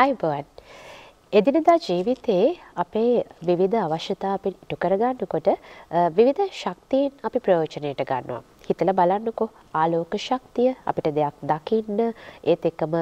අයිබෝන්. එදිනදා ජීවිතයේ අපේ විවිධ අවශ්‍යතා අපි ඉටු කරගන්නකොට විවිධ ශක්තියෙන් අපි ප්‍රයෝජනයට ගන්නවා. හිතලා බලන්නකෝ ආලෝක ශක්තිය අපිට දෙයක් දකින්න ඒත් එක්කම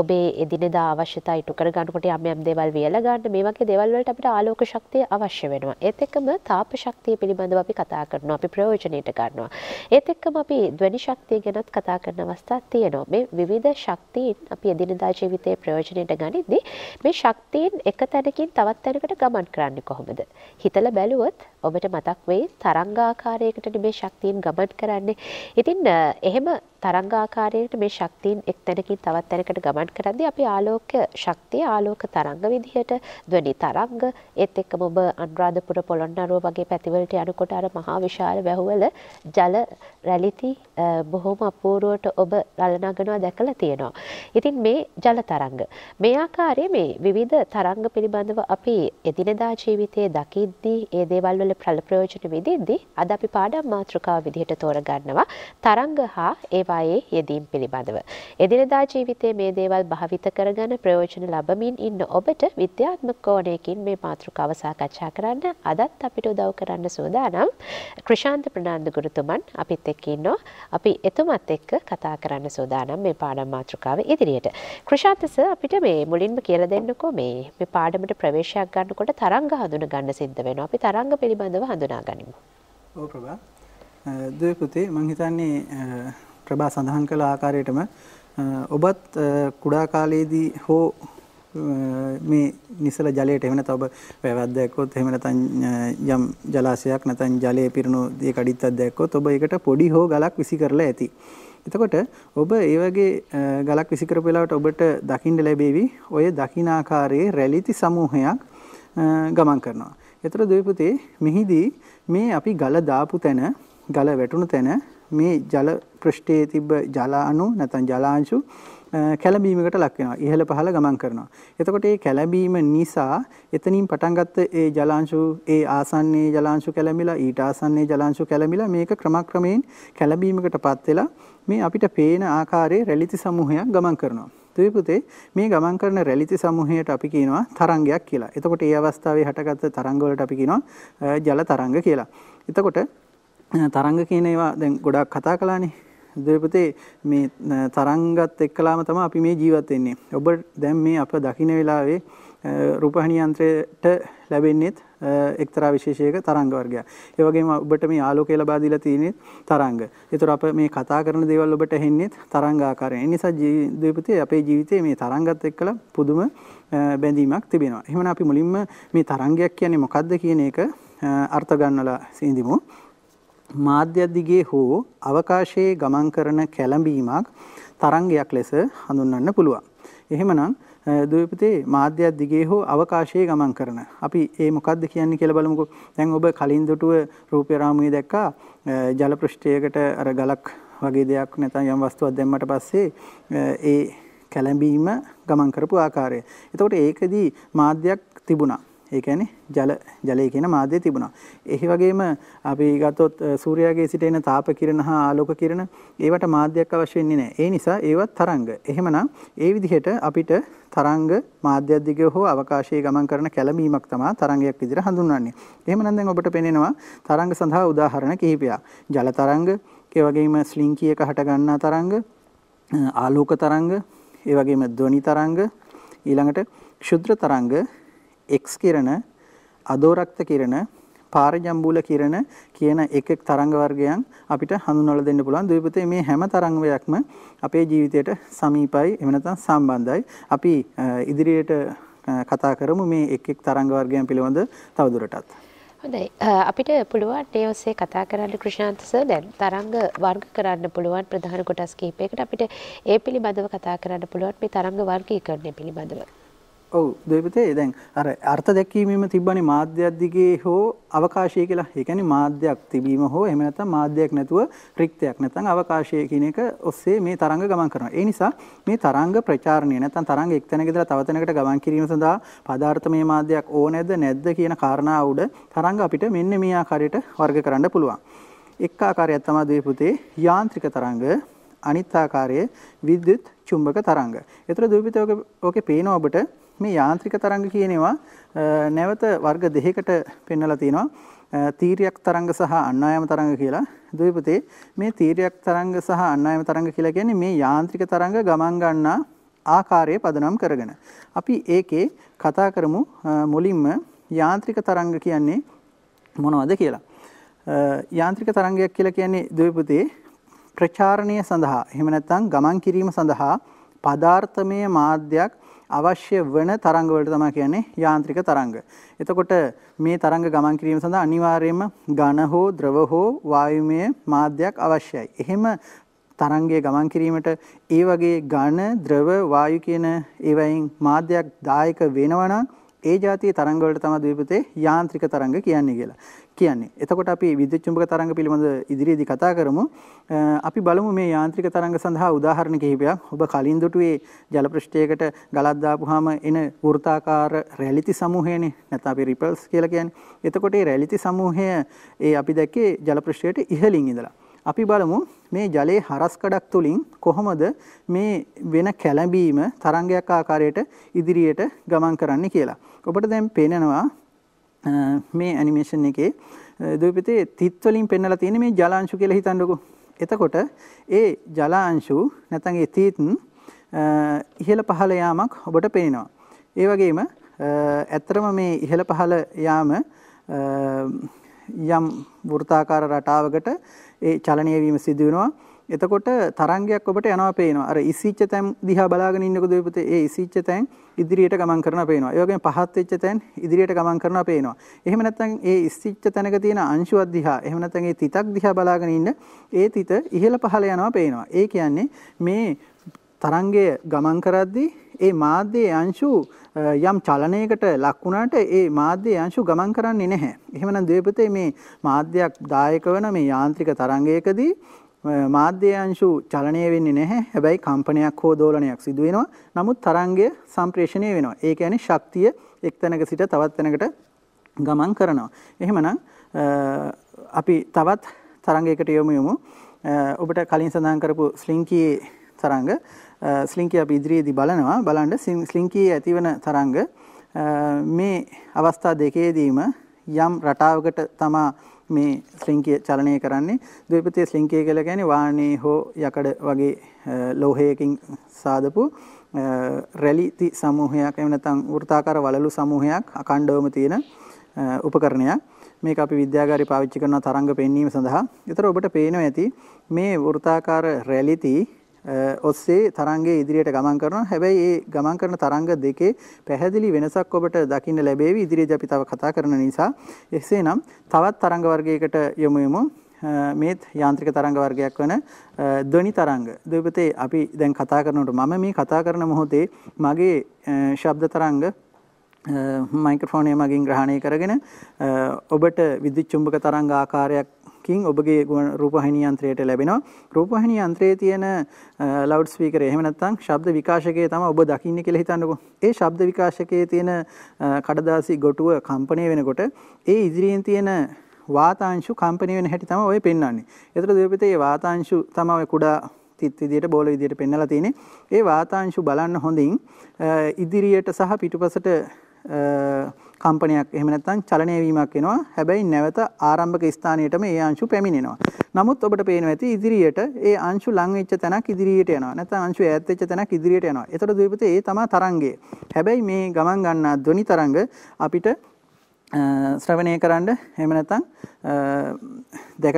ඔබේ එදිනෙදා අවශ්‍යතා ඉටු කර ගන්නකොට යම් යම් දේවල් වියලා ගන්න මේ වගේ දේවල් වලට අපිට ආලෝක ශක්තිය අවශ්‍ය වෙනවා. ඒත් එක්කම තාප ශක්තිය පිළිබඳව අපි කතා කරනවා. අපි ප්‍රයෝජනෙට ගන්නවා. ඒත් එක්කම අපි ධ්වනි ශක්තිය ගැනත් කතා කරන අවස්ථා තියෙනවා. මේ විවිධ ශක්තියින් අපි එදිනෙදා ජීවිතයේ ප්‍රයෝජනෙට ගනිද්දී මේ ශක්තියින් එක තැනකින් තවත් තැනකට ගමන් කරන්නේ කොහොමද? හිතලා බැලුවොත් ඔබට මතක් වෙයි තරංගාකාරයකට මේ ශක්තියින් ගමන් කරන්නේ කරන්නේ. ඉතින් එහෙම තරංගාකාරයට මේ ශක්තියින් එක් තැනකින් තවත් තැනකට ගමන් කරද්දී අපි ආලෝක ශක්තිය ආලෝක තරංග විදිහට ධ්වනි තරංග ඒත් එක්කම ඔබ අනුරාධපුර පොළොන්නරුව වගේ පැතිවලට යනකොට අර මහා විශාල වැහුවල ජල රැලිති බොහොම අපූර්වට ඔබ රළනගනවා දැකලා තියෙනවා. ඉතින් මේ ජල තරංග මේ ආකාරයේ මේ විවිධ තරංග පිළිබඳව අපි එදිනෙදා ජීවිතයේ දකිද්දී ඒ දේවල් වල ප්‍රයෝජන විදිද්දී අද අපි පාඩම් මාතෘකාව විදිහට තෝරගන්නවා තරංග හා ඒවා ඒවායේ යෙදීම් පිළිබඳව. එදිනදා ජීවිතයේ මේ දේවල් භාවිත කරගෙන ප්‍රයෝජන ලබමින් ඉන්න ඔබට විද්‍යාත්මක කෝණයකින් මේ මාතෘකාව සාකච්ඡා කරන්න අදත් අපිට උදව් කරන්න සූදානම් ක්‍රිෂාන්ත ප්‍රනාන්දු ගුරුතුමන් අපිත් එක්ක ඉන්නවා. අපි එතුමත් එක්ක කතා කරන්න සූදානම් මේ පාඩම් මාතෘකාව ඉදිරියට. ක්‍රිෂාන්ත සර් අපිට මේ මුලින්ම කියලා දෙන්නකෝ මේ මේ පාඩමට ප්‍රවේශයක් ගන්නකොට තරංග හඳුන ගන්න සිද්ධ වෙනවා. අපි තරංග පිළිබඳව හඳුනා ගනිමු. ඔව් ප්‍රභා. දුවේ පුතේ මම හිතන්නේ ප්‍රභා සඳහන් කළ ආකාරයටම ඔබත් කුඩා කාලයේදී හෝ මේ නිසල ජලයට එහෙම නැත්නම් ඔබ වැවැද්ද දැක්කොත් එහෙම නැත්නම් යම් ජලාශයක් නැත්නම් ජලයේ පිරුණු දිය කඩਿੱත්තක් දැක්කොත් ඔබ ඒකට පොඩි හෝ ගලක් විසි කරලා ඇති. එතකොට ඔබ ඒ වගේ ගලක් විසි කරපු වෙලාවට ඔබට දකින්න ලැබෙවි ඔය දකින්න ආකාරයේ රැලිති සමූහයක් ගමන් කරනවා. ඒතර දෙවිපුතේ මෙහිදී මේ අපි ගල දාපු තැන ගල වැටුණු තැන මේ ජල පෘෂ්ඨයේ තිබ්බ ජල අණු නැත්නම් ජලාංශු කැළඹීමකට ලක් වෙනවා. ඉහළ පහළ ගමන් කරනවා. එතකොට මේ කැළඹීම නිසා එතනින් පටන් ගත්ත ඒ ජලාංශු ඒ ආසන්නයේ ජලාංශු කැළඹිලා ඊට ආසන්නයේ ජලාංශු කැළඹිලා මේක ක්‍රමක්‍රමයෙන් කැළඹීමකටපත් වෙලා මේ අපිට පේන ආකාරයේ රැලිති සමූහයක් ගමන් කරනවා. ද්වීපුතේ මේ ගමන් කරන රැලිති සමූහයට අපි කියනවා තරංගයක් කියලා. එතකොට ඒ අවස්ථාවේ හටගත්ත තරංග වලට අපි කියනවා ජල තරංග කියලා. එතකොට තරංග කියන ඒවා දැන් ගොඩක් කතා කළානේ. දෙපතේ මේ තරංගත් එක්කලාම තමයි අපි මේ ජීවත් වෙන්නේ. ඔබ දැන් මේ අප දකින්න වෙලාවේ රූපහානි යන්ත්‍රයට ලැබෙන්නේත් එක්තරා විශේෂයක තරංග වර්ගයක්. ඒ වගේම ඔබට මේ ආලෝකය ලබා දීලා තියෙන්නේ තරංග. ඒතර අප මේ කතා කරන දේවල් ඔබට ඇහෙන්නේ තරංග ආකාරයෙන්. ඒ නිසා දෙපතේ අපේ ජීවිතයේ මේ තරංගත් එක්කලා පුදුම බැඳීමක් තිබෙනවා. එහෙනම් අපි මුලින්ම මේ තරංගයක් කියන්නේ මොකක්ද කියන එක අර්ථ ගන්නලා සිඳිමු. මාධ්‍ය දිගේ හෝ අවකාශයේ ගමන් කරන කැළඹීමක් තරංගයක් ලෙස හඳුන්වන්න පුළුවන්. එහෙමනම් ද්වීපතේ මාධ්‍ය දිගේ හෝ අවකාශයේ ගමන් කරන. අපි ඒ මොකද්ද කියන්නේ කියලා බලමුකෝ. දැන් ඔබ කලින් දුටුව රූපය රාමුවේ දැක්කා ජල පෘෂ්ඨයකට අර ගලක් වගේ දෙයක් නැත්නම් යම් වස්තුවක් දැම්මට පස්සේ ඒ කැළඹීම ගමන් කරපු ආකාරය. එතකොට ඒකෙදී මාධ්‍යයක් තිබුණා. ඒ කියන්නේ ජල ජලය කියන මාධ්‍යය තිබුණා. එහි වගේම අපි ගත්තොත් සූර්යාගේ සිට එන තාප කිරණ හා ආලෝක කිරණ ඒවට මාධ්‍යයක් අවශ්‍ය වෙන්නේ නැහැ. ඒ නිසා ඒවත් තරංග. එහෙමනම් ඒ විදිහට අපිට තරංග මාධ්‍යයක් දිගේ හෝ අවකාශයේ ගමන් කරන කැළඹීමක් තමයි තරංගයක් විදිහට හඳුන්වන්නේ. එහෙමනම් දැන් ඔබට පේනවා තරංග සඳහා උදාහරණ කිහිපයක්. ජල තරංග, ඒ වගේම ස්ලින්කියක හට ගන්නා තරංග, ආලෝක තරංග, ඒ වගේම ධ්වනි තරංග, ඊළඟට ක්ෂුද්‍ර තරංග X කිරණ, අදෝරක්ත කිරණ, පාරජම්බූල කිරණ කියන එක එක් තරංග වර්ගයන් අපිට හඳුන්වලා දෙන්න පුළුවන්. ද්වීපතේ මේ හැම තරංගයක්ම අපේ ජීවිතයට සමීපයි එහෙම නැත්නම් සම්බන්ධයි. අපි ඉදිරියට කතා කරමු මේ එක් එක් තරංග වර්ගයන් පිළිබඳ තවදුරටත්. හොඳයි අපිට පුළුවන් ඒ ඔස්සේ කතා කරන්න කෘෂාන්ත සර් දැන් තරංග වර්ග කරන්න පුළුවන් ප්‍රධාන කොටස් කිහිපයකට අපිට ඒ පිළිබඳව කතා කරන්න පුළුවන් මේ තරංග වර්ගීකරණය පිළිබඳව. ඔව් දෙවිතේ දැන් අර අර්ථ දැක්වීමෙම තිබ්බනේ මාධ්‍යයක් දිගේ හෝ අවකාශය කියලා. ඒ කියන්නේ මාධ්‍යයක් තිබීම හෝ එහෙම නැත්නම් මාධ්‍යයක් නැතුව රික්තයක් නැත්නම් අවකාශය කියන එක ඔස්සේ මේ තරංග ගමන් කරනවා. ඒ නිසා මේ තරංග ප්‍රචාරණය නැත්නම් තරංග එක් තැනක ඉඳලා තව තැනකට ගමන් කිරීම සඳහා පදාර්ථමය මාධ්‍යයක් ඕනේද නැද්ද කියන කාරණා උඩ තරංග අපිට මෙන්න මේ ආකාරයට වර්ග කරන්න පුළුවන්. එක් ආකාරයක් තමයි ද්වීපුතේ යාන්ත්‍රික තරංග, අනිත් ආකාරයේ විද්‍යුත් චුම්බක තරංග. ඒතර දූපිත ඕකේ පේනවා ඔබට මේ යාන්ත්‍රික තරංග කියනවා නැවත වර්ග දෙකකට පෙන්වලා තිනවා. තීරයක් තරංග සහ අන්නායම තරංග කියලා. දූපිතේ මේ තීරයක් තරංග සහ අන්නායම තරංග කියලා කියන්නේ මේ යාන්ත්‍රික තරංග ගමන් ගන්නා ආකාරය පදනම් කරගෙන. අපි ඒකේ කතා කරමු මුලින්ම යාන්ත්‍රික තරංග කියන්නේ මොනවද කියලා. යාන්ත්‍රික තරංගයක් කියලා කියන්නේ ද්වේපුතේ ප්‍රචාරණය සඳහා එහෙම නැත්නම් ගමන් කිරීම සඳහා පදාර්ථමය මාධ්‍යයක් අවශ්‍ය වන තරංග වලට තමයි කියන්නේ යාන්ත්‍රික තරංග. එතකොට මේ තරංග ගමන් කිරීම සඳහා අනිවාර්යයෙන්ම ඝන හෝ ද්‍රව හෝ වායුමය මාධ්‍යයක් අවශ්‍යයි. එහෙම තරංගයේ ගමන් කිරීමට ඒ වගේ ඝන ද්‍රව වායු කියන ඒවයින් මාධ්‍යයක් දායක වෙනවා ඒ જાතිය තරංග වලට තමයි ද්වීපතේ යාන්ත්‍රික තරංග කියන්නේ කියලා. කියන්නේ. එතකොට අපි විද්‍යුත් චුම්බක තරංග පිළිබඳ ඉදිරියේදී කතා කරමු. අපි බලමු මේ යාන්ත්‍රික තරංග සඳහා උදාහරණ කිහිපයක්. ඔබ කලින් දුටුවේ ජල පෘෂ්ඨයකට ගලක් දාපුවාම එන වෘත්තාකාර රැලිති සමූහයනේ. නැත්නම් අපි රිපල්ස් කියලා කියන්නේ. එතකොට මේ රැලිති සමූහය ඒ අපි දැක්කේ ජල පෘෂ්ඨයට ඉහළින් ඉඳලා. අපි බලමු මේ ජලයේ හරස් කඩක් තුලින් කොහොමද මේ වෙන කැළඹීම තරංගයක් ආකාරයට ඉදිරියට ගමන් කරන්නේ කියලා. ඔබට දැන් පේනනවා මේ ඇනිමේෂන් එකේ දූපිතේ තිත් වලින් පෙන්වලා තියෙන මේ ජලාංශු කියලා හිතන්නකෝ. එතකොට ඒ ජලාංශු නැත්නම් ඒ තිත් ඉහළ පහළ යාමක් ඔබට පේනවා. ඒ වගේම ඇත්තටම මේ ඉහළ පහළ යාම යම් වෘත්තාකාර රටාවකට ඒ චලනය වීම සිදු වෙනවා. එතකොට තරංගයක් ඔබට යනවා පේනවා. අර ඉසිච්ච තැන් දිහා බලාගෙන ඉන්නකො දෙවිපතේ ඒ ඉසිච්ච තැන් ඉදිරියට ගමන් කරනවා පේනවා. ඒ වගේම පහත් වෙච්ච තැන් ඉදිරියට ගමන් කරනවා පේනවා. එහෙම නැත්නම් ඒ ඉසිච්ච තැනක තියෙන අංශුවක් දිහා එහෙම නැත්නම් ඒ තිතක් දිහා බලාගෙන ඉන්න ඒ තිත ඉහළ පහළ යනවා පේනවා. ඒ කියන්නේ මේ තරංගය ගමන් කරද්දී ඒ මාධ්‍යයේ අංශු යම් චලනයකට ලක් වුණාට ඒ මාධ්‍යයේ අංශු ගමන් කරන්නේ නැහැ. එහෙමනම් ද්වේපතේ මේ මාධ්‍යයක් දායක වන මේ යාන්ත්‍රික තරංගයකදී මාධ්‍ය අංශු චලනය වෙන්නේ නැහැ. හැබැයි කම්පනයක් හෝ දෝලනයක් සිදු වෙනවා. නමුත් තරංගය සම්ප්‍රේෂණය වෙනවා. ඒ කියන්නේ ශක්තිය එක් තැනක සිට තවත් තැනකට ගමන් කරනවා. එහෙමනම් අපි තවත් තරංගයකට යමු යමු. ඔබට කලින් සඳහන් කරපු ස්ලින්කියේ තරංග ස්ලින්කිය අපි ඉදිරියේදී බලනවා. බලන්න ස්ලින්කියේ ඇතිවන තරංග මේ අවස්ථා දෙකේදීම යම් රටාවකට තමා මේ ස්ලින්කිය චලනය කරන්නේ ද්වීපතීය ස්ලින්කිය කියලා කියන්නේ වාහනේ හෝ යකඩ වගේ ලෝහයකින් සාදපු රැලිති සමූහයක් එහෙම නැත්නම් වෘත්තාකාර වලලු සමූහයක් අකණ්ඩවම තියෙන උපකරණයක් මේක අපි විද්‍යාගාරේ පාවිච්චි කරන තරංග පෙන්වීම සඳහා. ඒතර ඔබට පේනවා ඇති මේ වෘත්තාකාර රැලිති ඔස්සේ තරංගයේ ඉදිරියට ගමන් කරනවා. හැබැයි ඒ ගමන් කරන තරංග දෙකේ පැහැදිලි වෙනසක් ඔබට දකින්න ලැබෙවි. ඉදිරියේදී අපි තව කතා කරන නිසා. එසේනම් තවත් තරංග වර්ගයකට යමු යමු. මේත් යාන්ත්‍රික තරංග වර්ගයක් වන ධ්වනි තරංග. දෙවිපතේ අපි දැන් කතා කරනකොට මම මේ කතා කරන මොහොතේ මගේ ශබ්ද තරංග මයික්‍රොෆෝනය මගින් ග්‍රහණය කරගෙන ඔබට විද්‍යුත් චුම්බක තරංග ආකාරයක් කින් ඔබගේ රූපවාහිනී යන්ත්‍රයට ලැබෙනවා. රූපවාහිනී යන්ත්‍රයේ තියෙන ලවුඩ් ස්පීකර් එහෙම නැත්නම් ශබ්ද විකාශකය තමයි ඔබ දකින්නේ කියලා හිතන්නකෝ. ඒ ශබ්ද විකාශකයේ තියෙන කඩදාසි ගොටුව කම්පණය වෙනකොට ඒ ඉදිරියෙන් තියෙන වාතාංශු කම්පණය වෙන හැටි තමයි ඔය පෙන්වන්නේ. ඒතර දෙවිපතේ වාතාංශු තමයි කුඩා තිත් විදියට බෝල විදියට පෙන්වලා තියෙන්නේ. ඒ වාතාංශු බලන්න හොඳින් ඉදිරියට සහ පිටුපසට කම්පනයක් එහෙම නැත්නම් චලනය වීමක් වෙනවා. හැබැයි නැවත ආරම්භක ස්ථානයටම ඒ අංශු පැමිණෙනවා. නමුත් ඔබට පේනවා ඇති ඉදිරියට ඒ අංශු ලං වෙච්ච තැනක් ඉදිරියට යනවා. නැත්නම් අංශු ඈත් වෙච්ච තැනක් ඉදිරියට යනවා. ඒතර ද්වීපතේ ඒ තමයි තරංගය. හැබැයි මේ ගමන් ගන්නා ධ්වනි තරංග අපිට ශ්‍රවණය කරන්න එහෙම නැත්නම් දැක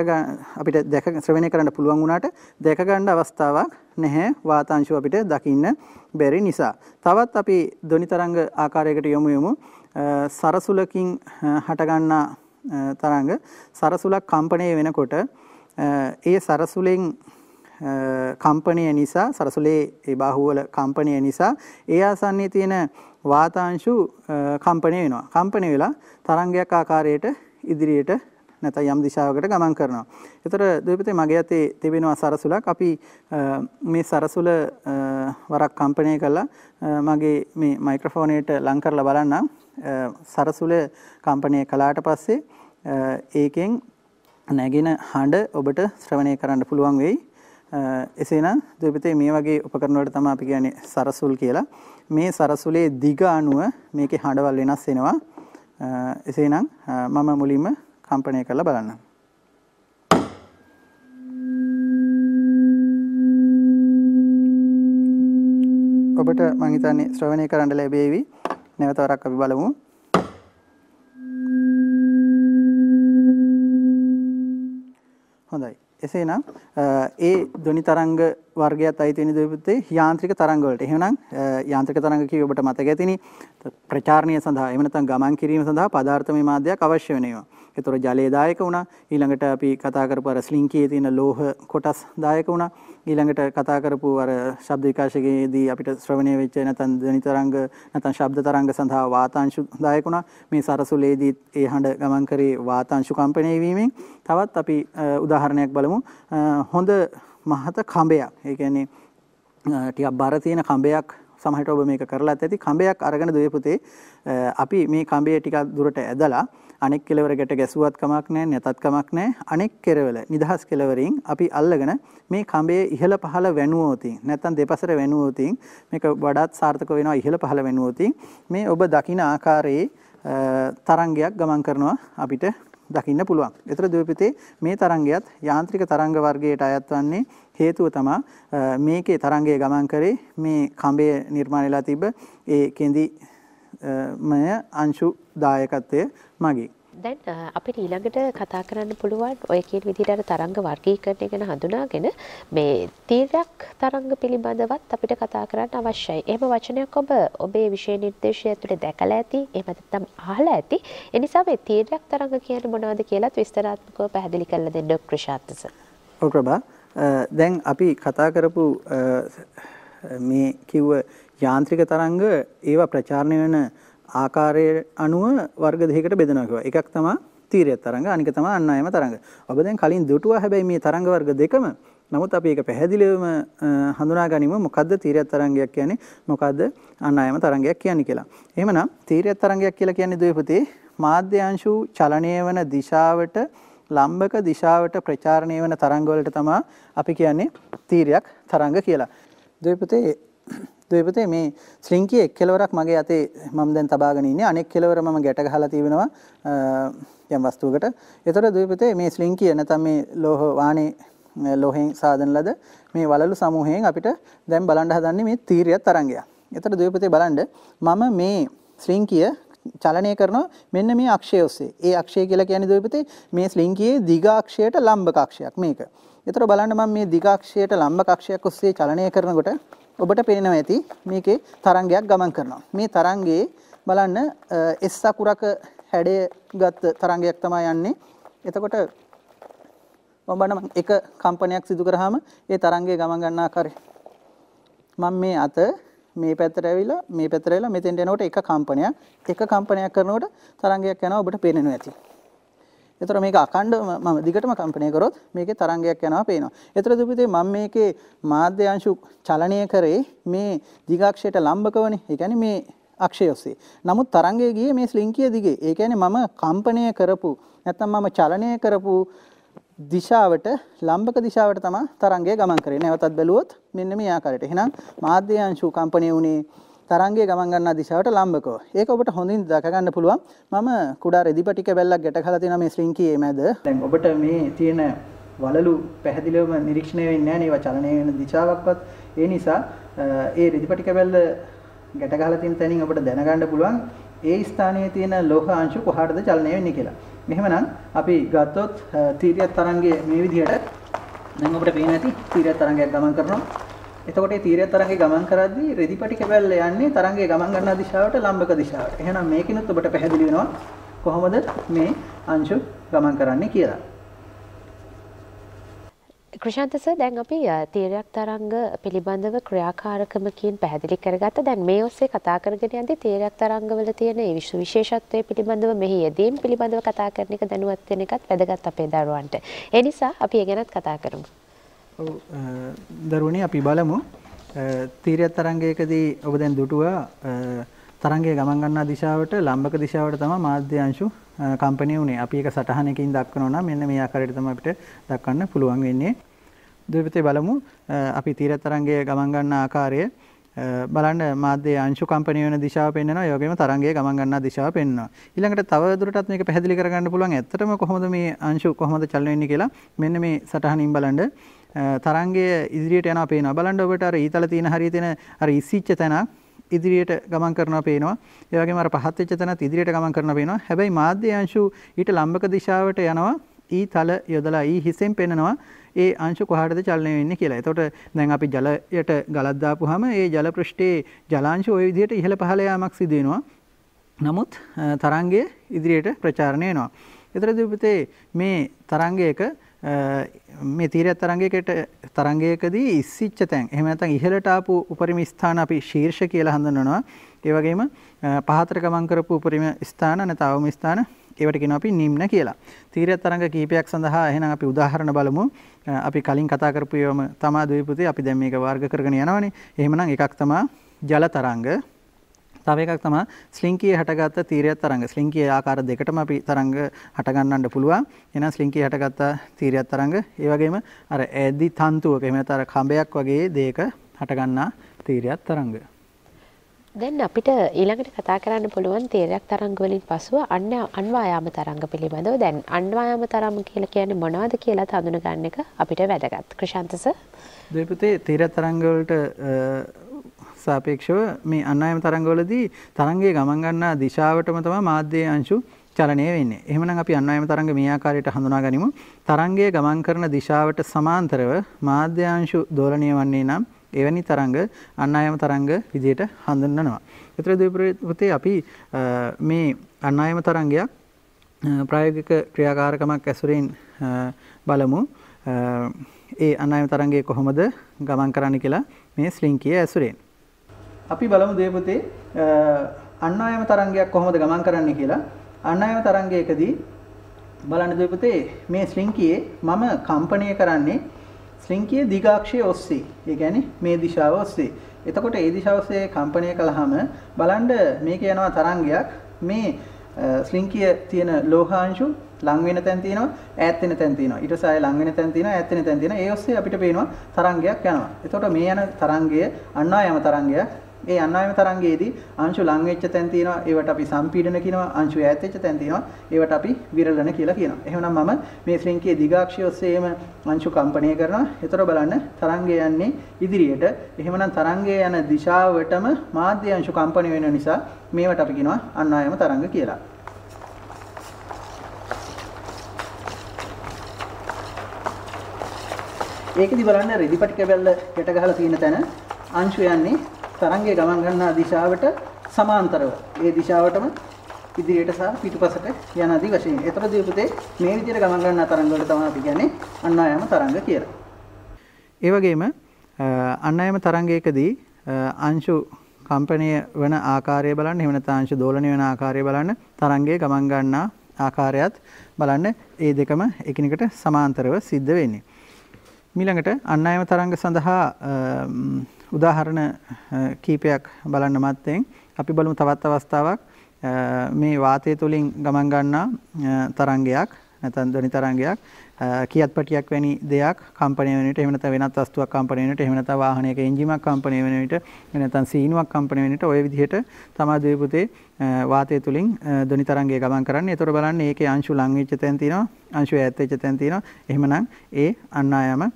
අපිට දැක ශ්‍රවණය කරන්න පුළුවන් වුණාට දැක ගන්න අවස්ථාවක් නැහැ වාතාංශු අපිට දකින්න බැරි නිසා. තවත් අපි ධ්වනි තරංග ආකාරයකට යමු යමු. සරසුලකින් හටගන්නා තරංග සරසුලක් කම්පණය වෙනකොට ඒ සරසුලෙන් කම්පනය නිසා සරසුලේ ඒ බාහුවල කම්පනය නිසා ඒ ආසන්නයේ තියෙන වාතාංශු කම්පණය වෙනවා. කම්පණය වෙලා තරංගයක් ආකාරයට ඉදිරියට නැත්නම් යම් දිශාවකට ගමන් කරනවා. ඒතර දෙවිපතේ මගේ අතේ තිබෙනවා සරසුලක්. අපි මේ සරසුල වරක් කම්පණය කළා මගේ මේ මයික්‍රොෆෝනේට ලං කරලා බලන්නම්. සරසුල කම්පණය කළාට පස්සේ ඒකෙන් නැගෙන හඬ ඔබට ශ්‍රවණය කරන්න පුළුවන් වෙයි. එසේනම් දෙපිටේ මේ වගේ උපකරණ වලට තමයි අපි කියන්නේ සරසුල් කියලා. මේ සරසුලේ දිග අණුව මේකේ හඬවල් වෙනස් වෙනවා. එසේනම් මම මුලින්ම කම්පණය කරලා බලන්නම්. ඔබට මං හිතන්නේ ශ්‍රවණය කරන්න ලැබේවි. නැවත වරක් අපි බලමු. හොඳයි. එසේනම් ඒ ධ්වනි තරංග වර්ගයත් අයිති වෙන දෙපිටේ යාන්ත්‍රික තරංග වලට. එහෙනම් යාන්ත්‍රික තරංග කිව්ව ඔබට මතක ඇතිනි. ප්‍රචාරණය සඳහා එහෙම නැත්නම් ගමන් කිරීම සඳහා පදාර්ථමය මාධ්‍යයක් අවශ්‍ය වෙනවා. ඒතර ජලය දායක වුණා. ඊළඟට අපි කතා කරපු අර ස්ලින්කියේ තියෙන ලෝහ කොටස් දායක වුණා. ඊළඟට කතා කරපු අර ශබ්ද විකාශකයේදී අපිට ශ්‍රවණය වෙච්ච නැත්නම් ධ්වනි තරංග නැත්නම් ශබ්ද තරංග සඳහා වාතාංශු දායක වුණා. මේ සරසුලේදී ඒ හඬ ගමන් කරේ වාතාංශු කම්පණය වීමෙන්. තවත් අපි උදාහරණයක් බලමු. හොඳ මහත කඹයක්. ඒ කියන්නේ ටිකක් බර තියෙන කඹයක් සමහරට ඔබ මේක කරලත් ඇති කඹයක් අරගෙන දුවේ පුතේ අපි මේ කඹය ටිකක් දුරට ඇදලා අනෙක් කෙලවරකට ගැසුවත් කමක් නැහැ නැතත් කමක් නැහැ අනෙක් කෙරවල නිදහස් කෙලවරින් අපි අල්ලගෙන මේ කඹයේ ඉහළ පහළ වැනුවෝතින් නැත්නම් දෙපසට වැනුවෝතින් මේක වඩාත් සාර්ථක වෙනවා ඉහළ පහළ වැනුවෝතින් මේ ඔබ දකින ආකාරයේ තරංගයක් ගමන් කරනවා අපිට දකින්න පුළුවන්. ඒතර ද්වීපිතේ මේ තරංගයත් යාන්ත්‍රික තරංග වර්ගයට අයත් වන්නේ හේතුව තමා මේකේ තරංගය ගමන් කරේ මේ කඹය නිර්මාණය වෙලා තිබ්බ ඒ කෙඳි මය අංශු දායකත්වය මගින්. දැන් අපිට ඊළඟට කතා කරන්න පුළුවන් ඔය කියන විදිහට අර තරංග වර්ගීකරණය ගැන හඳුනාගෙන මේ තීරයක් තරංග පිළිබඳවත් අපිට කතා කරන්න අවශ්‍යයි. එහෙම වචනයක් ඔබ ඔබේ විෂය නිර්දේශය ඇතුලේ දැකලා ඇති. එහෙම නැත්නම් අහලා ඇති. ඒ නිසා මේ තීරයක් තරංග කියන්නේ මොනවද කියලාත් විස්තරාත්මකව පැහැදිලි කරලා දෙන්න ක්‍රිෂාත්ස. ඔව් ප්‍රභා. දැන් අපි කතා කරපු මේ කිව්ව යාන්ත්‍රික තරංග ඒවා ප්‍රචාරණය වෙන ආකාරයේ අණුව වර්ග දෙකකට බෙදනවා කිව්වා. එකක් තමයි තීරය තරංග අනික තමයි අන්නායම තරංග. ඔබ දැන් කලින් දුටුවා හැබැයි මේ තරංග වර්ග දෙකම නමුත් අපි ඒක පැහැදිලිවම හඳුනා ගනිමු මොකද්ද තීරය තරංගයක් කියන්නේ මොකද්ද අන්නායම තරංගයක් කියන්නේ කියලා. එහෙමනම් තීරය තරංගයක් කියලා කියන්නේ දුවේපතේ මාධ්‍යාංශු චලනය වන දිශාවට ලම්බක දිශාවට ප්‍රචාරණය වන තරංග වලට තමයි අපි කියන්නේ තීරයක් තරංග කියලා. දුවේපතේ දුවේපතේ මේ ශ්‍රින්කිය එක් කෙලවරක් මගේ අතේ මම දැන් තබාගෙන ඉන්නේ අනෙක් කෙලවර මම ගැට ගහලා තියෙනවා යම් වස්තුවකට. ඒතර දුවේපතේ මේ ශ්‍රින්කිය නැත්නම් මේ ලෝහ වාණේ ලෝහෙන් සාදන ලද මේ වලලු සමූහයෙන් අපිට දැන් බලන්න හදන්නේ මේ තීරියක් තරංගයක්. ඒතර දුවේපතේ බලන්න මම මේ ශ්‍රින්කිය චලනය කරනවා මෙන්න මේ අක්ෂය ඔස්සේ. ඒ අක්ෂය කියලා කියන්නේ දුවේපතේ මේ ශ්‍රින්කියේ දිග අක්ෂයට ලම්බක අක්ෂයක් මේක. ඒතර බලන්න මම මේ දිග අක්ෂයට ලම්බක අක්ෂයක් ඔස්සේ චලනය කරනකොට ඔබට පේනවා ඇති මේකේ තරංගයක් ගමන් කරනවා. මේ තරංගයේ බලන්න S අකුරක හැඩය ගත් තරංගයක් තමයි යන්නේ. එතකොට මම බලන්න එක කම්පනයක් සිදු කරාම ඒ තරංගයේ ගමන් ගන්න ආකාරය. මම මේ අත මේ පැත්තට ඇවිල්ලා මේ පැත්තට ඇවිල්ලා මෙතෙන්ට එනකොට එක කම්පනයක් එක කම්පනයක් කරනකොට තරංගයක් යනවා ඔබට පේනවා ඇති. එතකොට මේක අඛණ්ඩ මම දිගටම කම්පණය කරොත් මේකේ තරංගයක් යනවා පේනවා. එතකොට දුපිතේ මම මේකේ මාධ්‍ය අංශු චලනය කරේ මේ දිගාක්ෂයට ලම්බකවනේ. ඒ කියන්නේ මේ අක්ෂය ඔස්සේ. නමුත් තරංගය ගියේ මේ ස්ලින්කිය දිගේ. ඒ කියන්නේ මම කම්පණය කරපු නැත්නම් මම චලනය කරපු දිශාවට ලම්බක දිශාවට තමයි තරංගය ගමන් කරේ. නැවතත් බැලුවොත් මෙන්න මේ ආකාරයට. එහෙනම් මාධ්‍ය අංශු කම්පණය වුණේ තරංගයේ ගමන් ගන්නා දිශාවට ලම්බකව. ඒක ඔබට හොඳින් දැක ගන්න පුළුවන්. මම කුඩා රෙදිපටි කැබැල්ලක් ගැට ගහලා තියෙනවා මේ ශ්‍රින්කියේ මැද. දැන් ඔබට මේ තියෙන වලලු පැහැදිලිවම නිරීක්ෂණය වෙන්නේ නැහැ නේවා චලනය වෙන දිශාවක්වත්. ඒ නිසා ඒ රෙදිපටි කැබැල්ල ගැට ගහලා තියෙන තැනින් ඔබට දැනගන්න පුළුවන් ඒ ස්ථානයේ තියෙන ලෝහ අංශු කොහාටද චලනය වෙන්නේ කියලා. මෙහෙමනම් අපි ගත්තොත් තීරිය තරංගයේ මේ විදිහට දැන් ඔබට පේන ඇති තීරිය තරංගයක් ගමන් කරනවා. එතකොට මේ තීරය තරංගේ ගමන් කරද්දී රෙදිපටි කැබැල්ල යන්නේ තරංගේ ගමන් ගන්නා දිශාවට ලම්බක දිශාවට. එහෙනම් මේකිනුත් ඔබට පැහැදිලි වෙනවා කොහොමද මේ අංශු ගමන් කරන්නේ කියලා. ක්‍රෂාන්තස දැන් අපි තීරයක් තරංග පිළිබඳව ක්‍රියාකාරකමකින් පැහැදිලි කරගත්ත දැන් මේ ඔස්සේ කතා කරගෙන යද්දී තීරයක් තරංගවල තියෙන ඒ විශේෂත්වය පිළිබඳව මෙහි යෙදීම් පිළිබඳව කතා කරන එක දැනුවත් වෙන එකත් වැදගත් අපේ දරුවන්ට. ඒ නිසා අපි ඒ ගැනත් කතා කරමු. ඔව් දරුවනේ අපි බලමු. තීරයක් තරංගයකදී ඔබ දැන් දුටුවා තරංගය ගමන් ගන්නා දිශාවට ලම්බක දිශාවට තමයි මාධ්‍ය අංශු කම්පණය වුණේ. අපි ඒක සටහනකින් දක්වනවා නම් මෙන්න මේ ආකාරයට තමයි අපිට දක්වන්න පුළුවන් වෙන්නේ. ද්වීපතේ බලමු. අපි තීර තරංගයේ ගමන් ගන්න ආකාරය. බලන්න මාධ්‍ය අංශු කම්පණය වෙන දිශාව පෙන්වනවා ඒ වගේම තරංගයේ ගමන් ගන්නා දිශාව පෙන්වනවා ඊළඟට තව දුරටත් මේක පැහැදිලි කරගන්න පුළුවන්. ඇත්තටම කොහොමද මේ අංශු කොහොමද චලනය වෙන්නේ කියලා මෙන්න මේ සටහනින් බලන්න. තරංගය ඉදිරියට යනවා පේනවා බලන්න ඔබට අර ඊතල තියෙන හරිය තියෙන අර ඉස්සිච්ච තැනක් ඉදිරියට ගමන් කරනවා පේනවා. ඒ වගේම අර පහත් වෙච්ච තැනත් ඉදිරියට ගමන් කරනවා පේනවා. හැබැයි මාධ්‍ය අංශු ඊට ලම්බක දිශාවට යනවා. ඊ තල යොදලා ඊ හිසෙන් පෙන්නනවා ඒ අංශු කොහාටද චලනය වෙන්නේ කියලා. එතකොට දැන් අපි ජලයට ගලක් දාපුවාම ඒ ජල පෘෂ්ඨයේ ජලාංශ ওই විදිහට ඉහළ පහළ යාමක් සිදු වෙනවා. නමුත් තරංගය ඉදිරියට ප්‍රචාරණය වෙනවා. ඒතරදී පුතේ මේ තරංගයක මේ තීරයක් තරංගයකට තරංගයකදී ඉස්සිච්ච තැන් එහෙම නැත්නම් ඉහළට ආපු උපරිම ස්ථාන අපි ශීර්ෂ කියලා හඳුන්වනවා. ඒ වගේම පහතට ගමන් කරපු උපරිම ස්ථාන නැත්නම් අවම ස්ථාන ඒවට කියනවා අපි නිම්න කියලා. තීරයක් තරංග කීපයක් සඳහා එහෙනම් අපි උදාහරණ බලමු. අපි කලින් කතා කරපු ඒවාම තමා ද්වීපතේ අපි දැන් මේක වර්ග කරගෙන යනවනේ. එහෙමනම් එකක් තමයි ජල තරංග තව එකක් තමයි ස්ලින්කියේ හටගත්ත තීරයක් තරංග. ස්ලින්කියේ ආකාර දෙකටම අපි තරංග හටගන්නන්න පුළුවන්. එහෙනම් ස්ලින්කියේ හටගත්ත තීරයක් තරංග. ඒ වගේම අර ඇදි තන්තුවක එහෙම නැත්නම් කඹයක් වගේ දෙයක හටගන්නා තීරයක් තරංග. දැන් අපිට ඊළඟට කතා කරන්න පුළුවන් තීරයක් තරංග වලින් පසුව අන්න අන්වායාම තරංග පිළිබඳව. දැන් අන්වායාම තරංග කියලා කියන්නේ මොනවද කියලා හඳුන ගන්න එක අපිට වැදගත්. ක්‍රිෂාන්ත සර්. දෙපුතේ තීරයක් තරංග වලට සාපේක්ෂව මේ අන්නායම තරංගවලදී තරංගයේ ගමන් ගන්නා දිශාවටම තමයි මාධ්‍ය අංශු චලනය වෙන්නේ. එහෙමනම් අපි අන්වායම තරංග මේ ආකාරයට හඳුනා ගනිමු. තරංගයේ ගමන් කරන දිශාවට සමාන්තරව මාධ්‍ය අංශු දෝලණය වන්නේ නම් එවැනි තරංග අන්නායම තරංග විදිහට හඳුන්වනවා. ඒතර දෙපොතේ අපි මේ අන්නායම තරංගයක් ප්‍රායෝගික ක්‍රියාකාරකමක් ඇසුරින් බලමු. ඒ අන්නායම තරංගය කොහොමද ගමන් කරන්න කියලා මේ ස්ලින්කිය ඇසුරෙන්. අපි බලමු දේපතේ අන්නායම තරංගයක් කොහොමද ගමන් කරන්නේ කියලා. අන්නායම තරංගයකදී බලන්න දේපතේ මේ ස්ලින්කියේ මම කම්පණය කරන්නේ ස්ලින්කියේ දිගාක්ෂය ඔස්සේ. ඒ කියන්නේ මේ දිශාව ඔස්සේ. එතකොට ඒ දිශාව ඔස්සේ කම්පණය කළාම බලන්න මේක යනවා තරංගයක් මේ ස්ලින්කිය තියෙන ලෝහාංශු ලං වෙන තැන් තියෙනවා ඈත් වෙන තැන් තියෙනවා ඊට පස්සේ ආය ලං වෙන තැන් තියෙනවා ඈත් වෙන තැන් තියෙනවා ඒ ඔස්සේ අපිට පේනවා තරංගයක් යනවා එතකොට මේ යන තරංගය අන්නායම තරංගයක් ඒ අන්නායම තරංගයේදී අංශු ලං වෙච්ච තැන් තියෙනවා ඒවට අපි සම්පීඩන කියනවා අංශු ඈත් වෙච්ච තැන් තියෙනවා ඒවට අපි විරලන කියලා කියනවා. එහෙනම් මම මේ ශ්‍රේණිකයේ දිගාක්ෂය ඔස්සේම අංශු කම්පණය කරනවා. ඒතර බලන්න තරංගය යන්නේ ඉදිරියට. එහෙමනම් තරංගය යන දිශාවටම මාධ්‍ය අංශු කම්පණය වෙන නිසා මේවට අපි කියනවා අන්නායම තරංග කියලා. ඒකෙදි බලන්න රෙදිපටික බැල්ල යට ගහලා තියෙන තැන අංශු යන්නේ තරංගයේ ගමන් ගන්නා දිශාවට සමාන්තරව. ඒ දිශාවටම ඉදිරියට සහ පිටුපසට යන ආදී වශයෙන්. ඒතර දීපුතේ මේ විදිහට ගමන් ගන්නා තරංග වලට තමයි අපි කියන්නේ අන්නායම තරංග කියලා. ඒ වගේම අන්නායම තරංගයකදී අංශු කම්පණය වන ආකාරය බලන්න එහෙම නැත්නම් අංශු දෝලණය වෙන ආකාරය බලන්න තරංගයේ ගමන් ගන්නා ආකාරයත් බලන්න ඒ දෙකම එකිනෙකට සමාන්තරව සිද්ධ වෙන්නේ. මීළඟට අන්නායම තරංග සඳහා උදාහරණ කීපයක් බලන්න මත්තෙන් අපි බලමු තවත් අවස්ථාවක් මේ වාතය තුලින් ගමන් ගන්නා තරංගයක් නැත්නම් ධ්වනි තරංගයක් කියත්පටියක් වැනි දෙයක් කම්පණය වෙන විට එහෙම නැත්නම් වෙනත් වස්තුවක් කම්පණය වෙන විට එහෙම නැත්නම් වාහනයක එන්ජිමක් කම්පණය වෙන විට එහෙම නැත්නම් සීනුවක් කම්පණය වෙන විට ওই විදිහට තමයි ද්වීපුතේ වාතය තුලින් ධ්වනි තරංගය ගමන් කරන්නේ. ඒතකොට බලන්න ඒකේ අංශු ලං වෙච්ච තැන් තියෙනවා, අංශු ඈත් වෙච්ච තැන් තියෙනවා. එහෙමනම් ඒ අන්නායම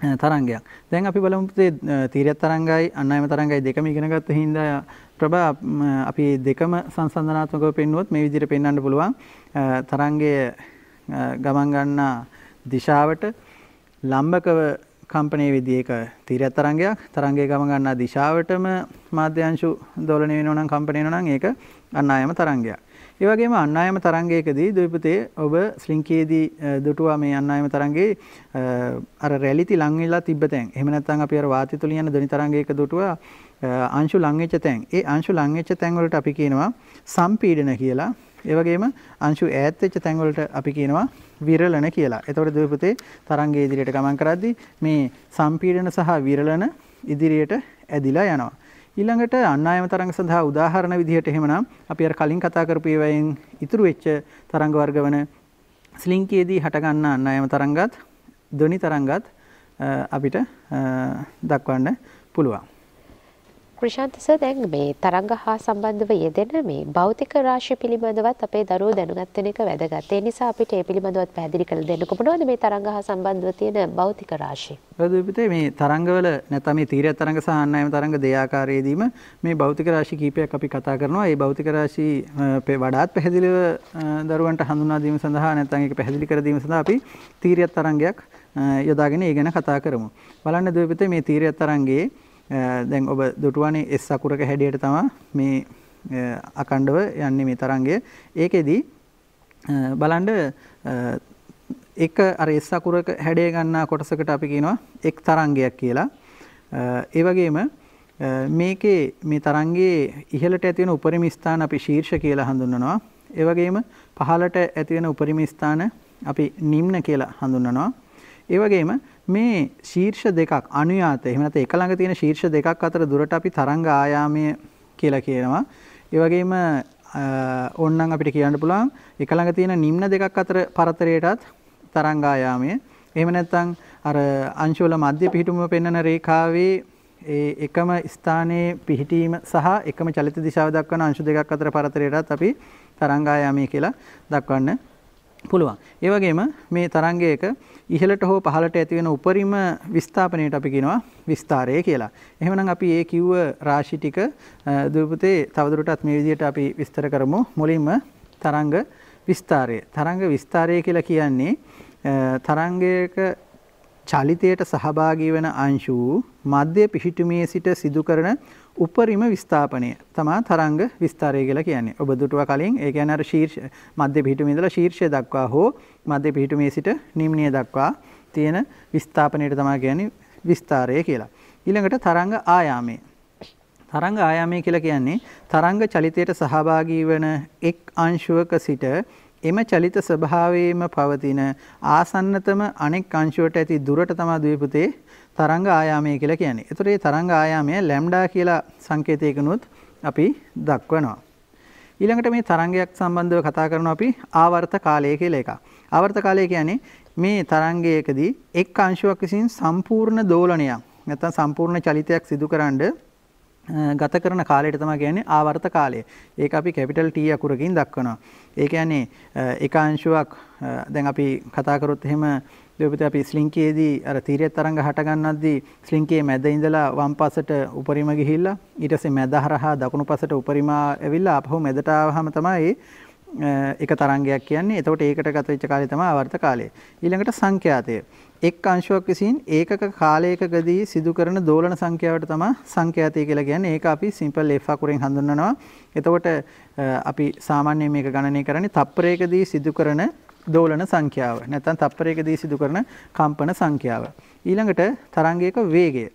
තරංගයක්. දැන් අපි බලමු තීරයක් තරංගයි අන්නායම තරංගයි දෙකම ඉගෙන ගත්ත හින්දා ප්‍රභා අපි දෙකම සංසන්දනාත්මකව පෙන්වුවොත් මේ විදිහට පෙන්වන්න පුළුවන් තරංගයේ ගමන් ගන්නා දිශාවට ලම්බකව කම්පණය වෙදී ඒක තීරයක් තරංගයක් තරංගයේ ගමන් ගන්නා දිශාවටම මාධ්‍යංශු දෝලණය වෙනවා නම් කම්පණය වෙනවා නම් ඒක අන්නායම තරංගයක්. ඒ වගේම අන්නායම තරංගයකදී ද්වීපතේ ඔබ ස්ලින්කියේදී දුටුවා මේ අන්නායම තරංගේ අර රැලිති ලං වෙලා තිබ්බ තැන්. එහෙම නැත්නම් අපි අර වාතය තුලින් යන ධ්වනි තරංගයක දුටුවා අංශු ලං වෙච්ච තැන්. ඒ අංශු ලං වෙච්ච තැන් වලට අපි කියනවා සම්පීඩන කියලා. ඒ වගේම අංශු ඈත් වෙච්ච තැන් වලට අපි කියනවා විරලන කියලා. එතකොට ද්වීපතේ තරංගයේ ඉදිරියට ගමන් කරද්දී මේ සම්පීඩන සහ විරලන ඉදිරියට ඇදිලා යනවා. ඊළඟට අන්නායම තරංග සඳහා උදාහරණ විදිහට එහෙමනම් අපි අර කලින් කතා කරපු ඒවායින් ඉතුරු වෙච්ච තරංග වර්ග වන ස්ලින්කියේදී හටගන්නා අන්නායම තරංගත් ධ්වනි තරංගත් අපිට දක්වන්න පුළුවන්. කෘෂාන්තස දැන් මේ තරංග හා සම්බන්ධව යෙදෙන මේ භෞතික රාශිය පිළිබඳවත් අපේ දරුවෝ දැනුගත් වෙන එක වැදගත්. ඒ නිසා අපිට ඒ පිළිබඳවත් පැහැදිලි කරලා දෙන්නකො මොනවද මේ තරංග හා සම්බන්ධව තියෙන භෞතික රාශිය? ප්‍රදීපිතේ මේ තරංගවල නැත්නම් මේ තීරය තරංග සහ අන්නායම තරංග දෙආකාරයේදීම මේ භෞතික රාශි කීපයක් අපි කතා කරනවා. ඒ භෞතික රාශි වඩාත් පැහැදිලිව දරුවන්ට හඳුනා දීම සඳහා නැත්නම් ඒක පැහැදිලි කර දීම සඳහා අපි තීරය තරංගයක් යොදාගෙන ඒ ගැන කතා කරමු. බලන්න දීපිතේ මේ තීරය තරංගයේ දැන් ඔබ දුටුවනේ S අකුරක හැඩයට තමයි මේ අකණ්ඩව යන්නේ මේ තරංගය. ඒකෙදි බලන්න එක අර S අකුරක හැඩය ගන්නා කොටසකට අපි කියනවා එක් තරංගයක් කියලා. ඒ වගේම මේකේ මේ තරංගයේ ඉහළට ඇති වෙන උපරිම ස්ථාන අපි ශීර්ෂ කියලා හඳුන්වනවා. ඒ වගේම පහළට ඇති වෙන උපරිම ස්ථාන අපි නිම්න කියලා හඳුන්වනවා. ඒ වගේම මේ ශීර්ෂ දෙකක් අනුයාත එහෙම නැත්නම් එක ළඟ තියෙන ශීර්ෂ දෙකක් අතර දුරට අපි තරංග ආයාමය කියලා කියනවා. ඒ වගේම ඕන්නම් අපිට කියන්න පුළුවන් එක ළඟ තියෙන නිම්න දෙකක් අතර පරතරයටත් තරංග ආයාමය. එහෙම නැත්නම් අර අංශවල මධ්‍ය පිහිටුම පෙන්වන රේඛාවේ ඒ එකම ස්ථානයේ පිහිටීම සහ එකම චලිත දිශාව දක්වන අංශු දෙකක් අතර පරතරයටත් අපි තරංග ආයාමය කියලා දක්වන්න පුළුවන්. ඒ වගේම මේ තරංගයක ඉහළට හෝ පහළට ඇති වෙන උපරිම විස්ථාපනයට අපි කියනවා විස්තරය කියලා. එහෙමනම් අපි ඒ කිව්ව රාශි ටික දුපතේ තවදුරටත් මේ විදිහට අපි විස්තර කරමු. මුලින්ම තරංග විස්තරය. තරංග විස්තරය කියලා කියන්නේ තරංගයක චලිතයට සහභාගී වන අංශු මධ්‍ය පිහිටුමේ සිට සිදු කරන උපරිම විස්ථාපනය තමා තරංග විස්තරය කියලා කියන්නේ. ඔබ දුටුවා කලින් ඒ කියන්නේ අර ශීර්ෂ මධ්‍ය පිහිටුමේ ඉඳලා ශීර්ෂය දක්වා හෝ මධ්‍ය පිහිටුමේ සිට නිම්නය දක්වා තියෙන විස්ථාපනයට තමයි කියන්නේ විස්තරය කියලා. ඊළඟට තරංග ආයාමය. තරංග ආයාමය කියලා කියන්නේ තරංග චලිතයට සහභාගී වන එක් අංශුවක සිට එම චලිත ස්වභාවයේම පවතින ආසන්නතම අනෙක් අංශුවට ඇති දුරට තමයි ද්වීපතේ තරංග ආයාමය කියලා කියන්නේ. ඒතර මේ තරංග ආයාමය ලැම්ඩා කියලා සංකේතයකනොත් අපි දක්වනවා. ඊළඟට මේ තරංගයක් සම්බන්ධව කතා කරනවා අපි ආවර්ත කාලය කියලා එකක්. ආවර්ත කාලය කියන්නේ මේ තරංගයකදී එක් අංශුවක් විසින් සම්පූර්ණ දෝලනයක් නැත්නම් සම්පූර්ණ චලිතයක් සිදු කරන්නේ ගත කරන කාලයට තමයි කියන්නේ ආවර්ත කාලය. ඒක අපි කැපිටල් T අකුරකින් දක්වනවා. ඒ කියන්නේ එක අංශුවක් දැන් අපි කතා කරොත් එහෙම දෙවිපත අපි ස්ලින්කියේදී අර තීරය තරංග හට ගන්නද්දී ස්ලින්කියේ මැද ඉඳලා වම් පසට උපරිම ගිහිල්ලා ඊට පස්සේ මැද හරහා දකුණු පසට උපරිම ඇවිල්ලා ආපහු මැදට ආවහම තමයි එක තරංගයක් කියන්නේ. එතකොට ඒකට ගත වෙච්ච කාලය තමයි ආවර්ත කාලය. ඊළඟට සංඛ්‍යාතය. එක් අංශුවක් විසින් ඒකක කාලයකදී සිදු කරන දෝලන සංඛ්‍යාවට තමයි සංඛ්‍යාතය කියලා කියන්නේ. ඒක අපි සිම්පල් F අකුරෙන් හඳුන්වනවා. එතකොට අපි සාමාන්‍යයෙන් මේක ගණනය කරන්නේ තප්පරයකදී සිදු කරන දෝලන සංඛ්‍යාව. නැත්නම් තප්පරයකදී සිදු කරන කම්පන සංඛ්‍යාව. ඊළඟට තරංගයක වේගය.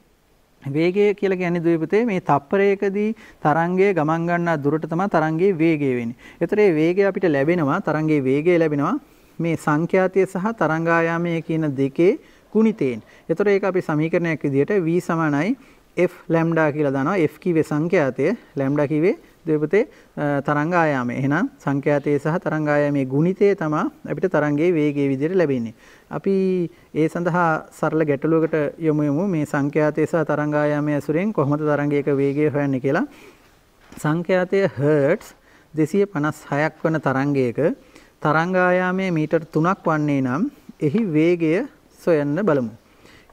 වේගය කියලා කියන්නේ ද්වීපතේ මේ තප්පරයකදී තරංගය ගමන් ගන්නා දුරට තමයි තරංගයේ වේගය වෙන්නේ. ඒතර මේ වේගය අපිට ලැබෙනවා තරංගයේ වේගය ලැබෙනවා මේ සංඛ්‍යාතය සහ තරංගායාමය කියන දෙකේ ගුණිතයෙන්. එතකොට ඒක අපි සමීකරණයක් විදිහට v සමානයි f ලැම්ඩා කියලා දානවා. f කිව්වේ සංඛ්‍යාතය, ලැම්ඩා කිව්වේ දෙපතේ තරංගායාමය. එහෙනම් සංඛ්‍යාතයේ සහ තරංගායාමයේ ගුණිතය තමයි අපිට තරංගයේ වේගයේ විදිහට ලැබෙන්නේ. අපි ඒ සඳහා සරල ගැටලුවකට යමු යමු මේ සංඛ්‍යාතයේ සහ තරංගායාමයේ ඇසුරෙන් කොහොමද තරංගයක වේගය හොයන්නේ කියලා. සංඛ්‍යාතය හර්ට්ස් 256ක් වන තරංගයක තරංගායාමයේ මීටර් 3ක් වන්නේ නම් එහි වේගය සොයන්න බලමු.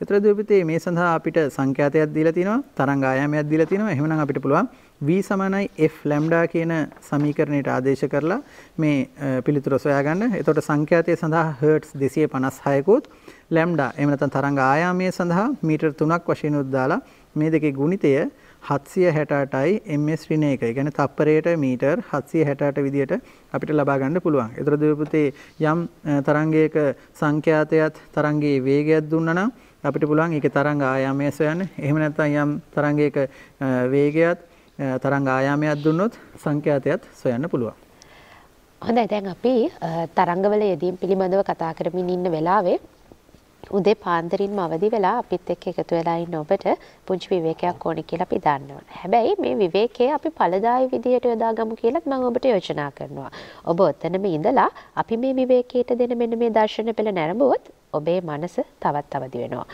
ඒතර දෙවිපතේ මේ සඳහා අපිට සංඛ්‍යාතයක් දීලා තිනවා තරංගායාමයක් දීලා තිනවා. එහෙනම් අපිට පුළුවන් v සමානයි f ලැම්ඩා කියන සමීකරණයට ආදේශ කරලා මේ පිළිතුර සොයාගන්න. එතකොට සංඛ්‍යාතය සඳහා හර්ට්ස් 256කුත් ලැම්ඩා එහෙම නැත්නම් තරංග ආයාමය සඳහා මීටර් 3ක් වශයෙන් උද්දාලා මේ දෙකේ ගුණිතය 768යි ms ඍණ 1. ඒ කියන්නේ තප්පරයට මීටර් 768 විදියට අපිට ලබා ගන්න පුළුවන්. ඒතර දෙවපතේ යම් තරංගයක සංඛ්‍යාතයත් තරංගයේ වේගයක් දුන්නා නම් අපිට පුළුවන් ඒකේ තරංග ආයාමය සොයන්න. එහෙම නැත්නම් යම් තරංගයක වේගයත් තරංග ආයාමයක් දුන්නොත් සංඛ්‍යාතයත් සොයන්න පුළුවන්. හොඳයි දැන් අපි තරංගවල යෙදීම් පිළිබඳව කතා කරමින් ඉන්න වෙලාවේ උදේ පාන්දරින්ම අවදි වෙලා අපිත් එක්ක එකතු වෙලා ඉන්න ඔබට පුංචි විවේකයක් ඕනේ කියලා අපි දන්නවා. හැබැයි මේ විවේකය අපි ඵලදායී විදියට යොදාගමු කියලාත් මම ඔබට යෝජනා කරනවා. ඔබ ඔතනම ඉඳලා අපි මේ විවේකයට දෙන මෙන්න මේ දර්ශන පෙළ නැරඹුවොත් ඔබේ මනස තවත් අවදි වෙනවා.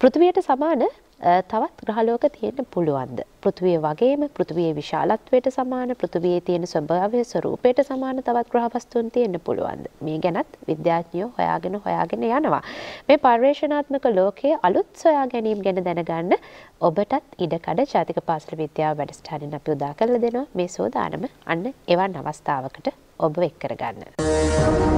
පෘථිවියට සමාන තවත් ග්‍රහලෝක තියෙන්න පුළුවන්ද. පෘථිවිය වගේම පෘථිවියේ විශාලත්වයට සමාන පෘථිවියේ තියෙන ස්වභාවය ස්වරූපයට සමාන තවත් ග්‍රහවස්තුන් තියෙන්න පුළුවන්ද. මේ ගැනත් විද්‍යාඥයෝ හොයාගෙන හොයාගෙන යනවා. මේ පර්යේෂණාත්මක ලෝකයේ අලුත් සොයා ගැනීම ගැන දැනගන්න ඔබටත් ඉඩකඩ ජාතික පාසල විද්‍යාව වැඩසටහනින් අපි උදා කරලා දෙනවා මේ සෝදානම අන්න එවන් අවස්ථාවකට ඔබ එක් කරගන්න.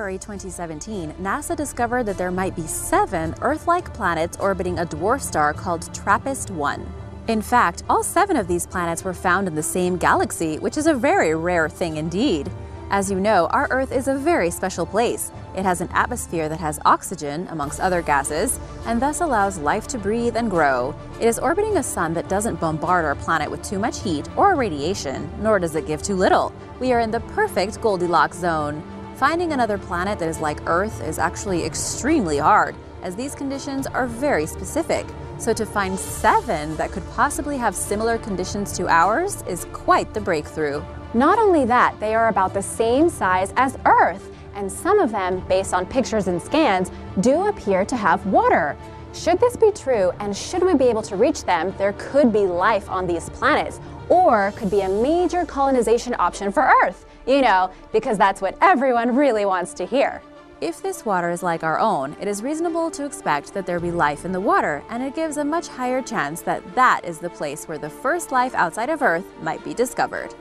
In February 2017, NASA discovered that there might be seven Earth like planets orbiting a dwarf star called TRAPPIST 1. In fact, all seven of these planets were found in the same galaxy, which is a very rare thing indeed. As you know, our Earth is a very special place. It has an atmosphere that has oxygen, amongst other gases, and thus allows life to breathe and grow. It is orbiting a sun that doesn't bombard our planet with too much heat or radiation, nor does it give too little. We are in the perfect Goldilocks zone. Finding another planet that is like Earth is actually extremely hard, as these conditions are very specific. So, to find seven that could possibly have similar conditions to ours is quite the breakthrough. Not only that, they are about the same size as Earth, and some of them, based on pictures and scans, do appear to have water. Should this be true, and should we be able to reach them, there could be life on these planets, or could be a major colonization option for Earth. You know, because that's what everyone really wants to hear. If this water is like our own, it is reasonable to expect that there be life in the water, and it gives a much higher chance that that is the place where the first life outside of Earth might be discovered.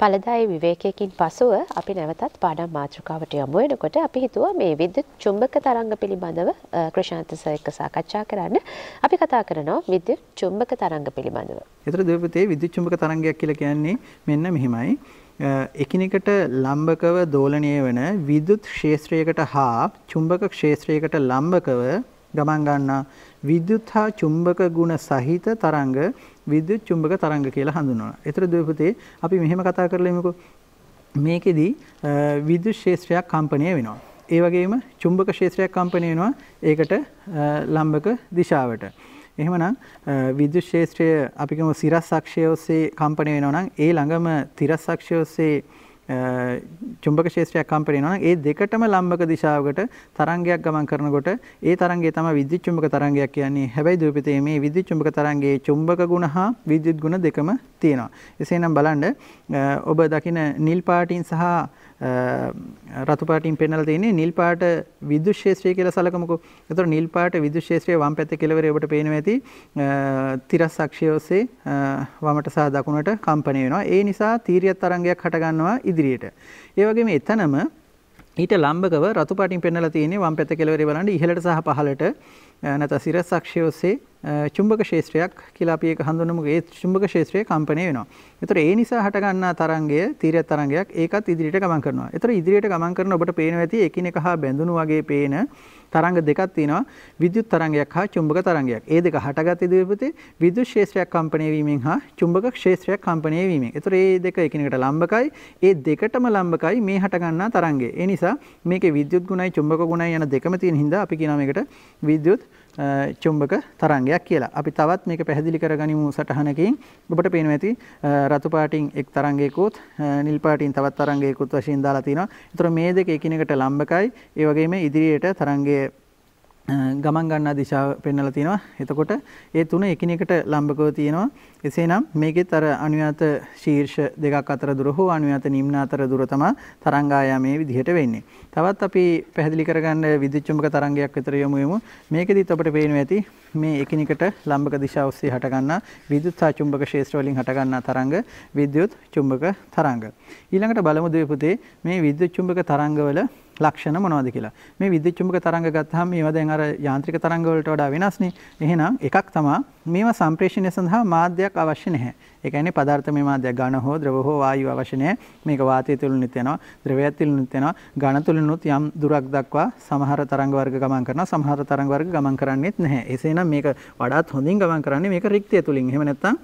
පලදායි විවේකයකින් පසුව අපි නැවතත් පාඩම් මාතෘකාවට යමු වෙනකොට අපි හිතුවා මේ විද්‍යුත් චුම්බක තරංග පිළිබඳව ක්‍රෂාන්ත සර් එක්ක සාකච්ඡා කරන්න. අපි කතා කරනවා විද්‍යුත් චුම්බක තරංග පිළිබඳව. ඒතර දෙවපතේ විද්‍යුත් චුම්බක තරංගයක් කියලා කියන්නේ මෙන්න මෙහිමයි. එකිනෙකට ලම්බකව දෝලණය වන විද්‍යුත් ක්ෂේත්‍රයකට හා චුම්බක ක්ෂේත්‍රයකට ලම්බකව ගමන් ගන්නා විද්‍යුත් හා චුම්බක ගුණ සහිත තරංග විද්‍යුත් චුම්බක තරංග කියලා හඳුන්වනවා. ඒතර දෙපතේ අපි මෙහෙම කතා කරලා ඉමුකෝ. මේකෙදි විද්‍යුත් ක්ෂේත්‍රයක් කම්පණය වෙනවා. ඒ වගේම චුම්බක ක්ෂේත්‍රයක් කම්පණය වෙනවා ඒකට ලම්බක දිශාවට. එහෙමනම් විද්‍යුත් ක්ෂේත්‍රය අපි කියමු සිරස් අක්ෂය ඔස්සේ කම්පණය වෙනවා නම් ඒ ළඟම තිරස් අක්ෂය ඔස්සේ චුම්බක ක්ෂේත්‍රයක් කම්පණය වෙනවා නම් ඒ දෙකටම ලම්බක දිශාවකට තරංගයක් ගමන් කරනකොට ඒ තරංගය තමයි විද්‍යුත් චුම්බක තරංගයක් කියන්නේ. හැබැයි දූපිතේ මේ විද්‍යුත් චුම්බක තරංගයේ චුම්බක ගුණ හා විද්‍යුත් ගුණ දෙකම තියෙනවා. එසේනම් බලන්න ඔබ දකින නිල් පාටින් සහ රතු පාටින් පෙන්වලා තියෙන්නේ නිල් පාට විද්‍යුත් ක්ෂේත්‍රය කියලා සලකමුකෝ. එතකොට නිල් පාට විද්‍යුත් ක්ෂේත්‍රයේ වම් පැත්තේ කෙළවරේ ඔබට පේනවා ඇති තිරස් අක්ෂය ඔස්සේ වමට සහ දකුණට කම්පණය වෙනවා. ඒ නිසා තීරියක් තරංගයක් හට ගන්නවා ඉදිරියට. ඒ වගේම එතනම ඊට ලම්බකව රතු පාටින් පෙන්වලා තියෙන්නේ වම් පැත්ත කෙළවරේ බලන්න ඉහළට සහ පහළට නැත්නම් සිරස් අක්ෂය ඔස්සේ චුම්බක ක්ෂේත්‍රයක් කියලා අපි ඒක හඳුන්වමු. ඒ චුම්බක ක්ෂේත්‍රය කම්පණය වෙනවා. ඒතර ඒ නිසා හටගන්නා තරංගය තීරය තරංගයක් ඒකත් ඉදිරියට ගමන් කරනවා. ඒතර ඉදිරියට ගමන් කරන ඔබට පේනවා ඇති එකිනෙක හා බැඳුණු වගේ පේන තරංග දෙකක් තියෙනවා. විද්‍යුත් තරංගයක් හා චුම්බක තරංගයක්. ඒ දෙක හටගත් ඉදිරිපතේ විද්‍යුත් ක්ෂේත්‍රයක් කම්පණය වීමෙන් හා චුම්බක ක්ෂේත්‍රයක් කම්පණය වීමෙන්. ඒතර මේ දෙක එකිනෙකට ලම්බකයි. ඒ දෙකටම ලම්බකයි මේ හටගන්නා තරංගය. ඒ නිසා මේකේ විද්‍යුත් ගුණයි චුම්බක ගුණයි යන දෙකම තියෙන හින්දා අපි කියනවා මේකට විද්‍යුත් චුම්බක තරංගයක් කියලා. අපි තවත් මේක පැහැදිලි කරගනිමු සටහනකින්. ඔබට පේනවා ඇති රතු පාටින් එක් තරංගයකුත් නිල් පාටින් තවත් තරංගයකුත් වශයෙන් දාලා තිනවා. ඒතර මේ දෙක එකිනෙකට ලම්බකයි. ඒ වගේම ඉදිරියට තරංගයේ ගමන් ගන්නා දිශාව පෙන්වලා තිනවා. එතකොට ඒ තුන එකිනෙකට ලම්බකව තියෙනවා. එසේනම් මේකෙත් අර අනුයාත ශීර්ෂ දෙකක් අතර දුර හෝ අනුයාත නිම්න අතර දුර තමයි තරංගායාමයේ විදිහට වෙන්නේ. තවත් අපි පැහැදිලි කරගන්න විද්‍යුත් චුම්බක තරංගයක් විතර යමු යමු. මේකෙදිත් අපිට පේනවා ඇති මේ එකිනෙකට ලම්බක දිශාව ඔස්සේ හටගන්නා විද්‍යුත් සහ චුම්බක ක්ෂේත්‍ර වලින් හටගන්නා තරංග විද්‍යුත් චුම්බක තරංග. ඊළඟට බලමු දෙවිපුතේ මේ විද්‍යුත් චුම්බක තරංගවල ලක්ෂණ මොනවද කියලා. මේ විද්‍යුත් චුම්බක තරංග ගත්තාම මේවා දැන් අර යාන්ත්‍රික තරංග වලට වඩා වෙනස්නේ. එහෙනම් එකක් තමයි මේවා සම්ප්‍රේෂණය සඳහා මාධ්‍යයක් අවශ්‍ය නැහැ. ඒ කියන්නේ පදාර්ථමය මාධ්‍යයක් ඝන හෝ ද්‍රව හෝ වායු අවශ්‍ය නැහැ. මේක වාතය තුලිනුත් යනවා, ද්‍රවයත් තුලිනුත් යනවා, ඝන තුලිනුත් යම් දුරක් දක්වා සමහර තරංග වර්ග ගමන් කරනවා, සමහර තරංග වර්ග ගමන් කරන්නේත් නැහැ. එසේනම් මේක වඩාත් හොඳින් ගමන් කරන්නේ මේක රික්තය තුලින්. එහෙම නැත්නම්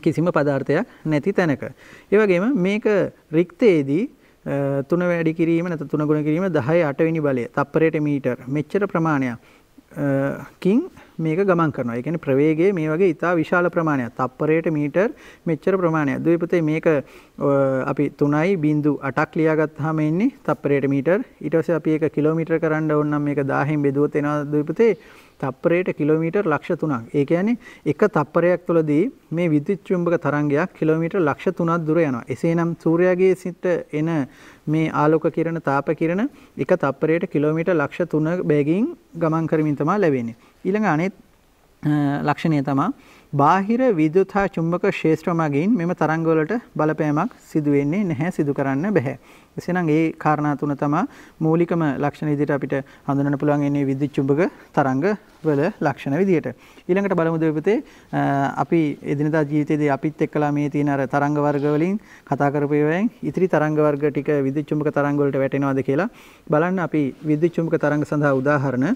කිසිම පදාර්ථයක් නැති තැනක. ඒ වගේම මේක රික්තයේදී තුන වැඩි කිරීම නැත්නම් තුන ගුණ කිරීම 10 8 වෙනි බලය තප්පරයට මීටර් මෙච්චර ප්‍රමාණයක් කින් මේක ගමන් කරනවා. ඒ කියන්නේ ප්‍රවේගය මේ වගේ ඉතා විශාල ප්‍රමාණයක්. තප්පරයට මීටර් මෙච්චර ප්‍රමාණයක්. දුවපතේ මේක අපි 3.8ක් ලියාගත්තාම එන්නේ තප්පරයට මීටර්. ඊට පස්සේ අපි ඒක කිලෝමීටර කරන්න ඕන නම් මේක 1000න් බෙදුවොත් එනවා දුවපතේ තප්පරයට කිලෝමීටර් ලක්ෂ 3ක්. ඒ කියන්නේ එක තප්පරයක් තුළදී මේ විද්‍යුත් චුම්බක තරංගයක් කිලෝමීටර් ලක්ෂ 3ක් දුර යනවා. එසේනම් සූර්යාගේ සිට එන මේ ආලෝක කිරණ තාප කිරණ එක තප්පරයට කිලෝමීටර් ලක්ෂ 3 බැගින් ගමන් කරමින් තමයි ලැබෙන්නේ. ඊළඟ අනෙත් ලක්ෂණය තමයි බාහිර විද්‍යුත් හා චුම්බක ක්ෂේත්‍ර මගින් මෙම තරංගවලට බලපෑමක් සිදු වෙන්නේ නැහැ සිදු කරන්න බෑ. එසේනම් ඒ කාරණා තුන තමයි මූලිකම ලක්ෂණ විදිහට අපිට හඳුනන්න පුළුවන් ඉන්නේ විද්‍යුත් චුම්බක තරංග වල ලක්ෂණ විදිහට. ඊළඟට බලමු දෙවිපතේ අපි එදිනදා ජීවිතයේදී අපිත් එක්කලා මේ තියෙන අර තරංග වර්ග වලින් කතා කරපු ඒවායින් ඉතිරි තරංග වර්ග ටික විද්‍යුත් චුම්බක තරංග වලට වැටෙනවද කියලා බලන්න අපි විද්‍යුත් චුම්බක තරංග සඳහා උදාහරණ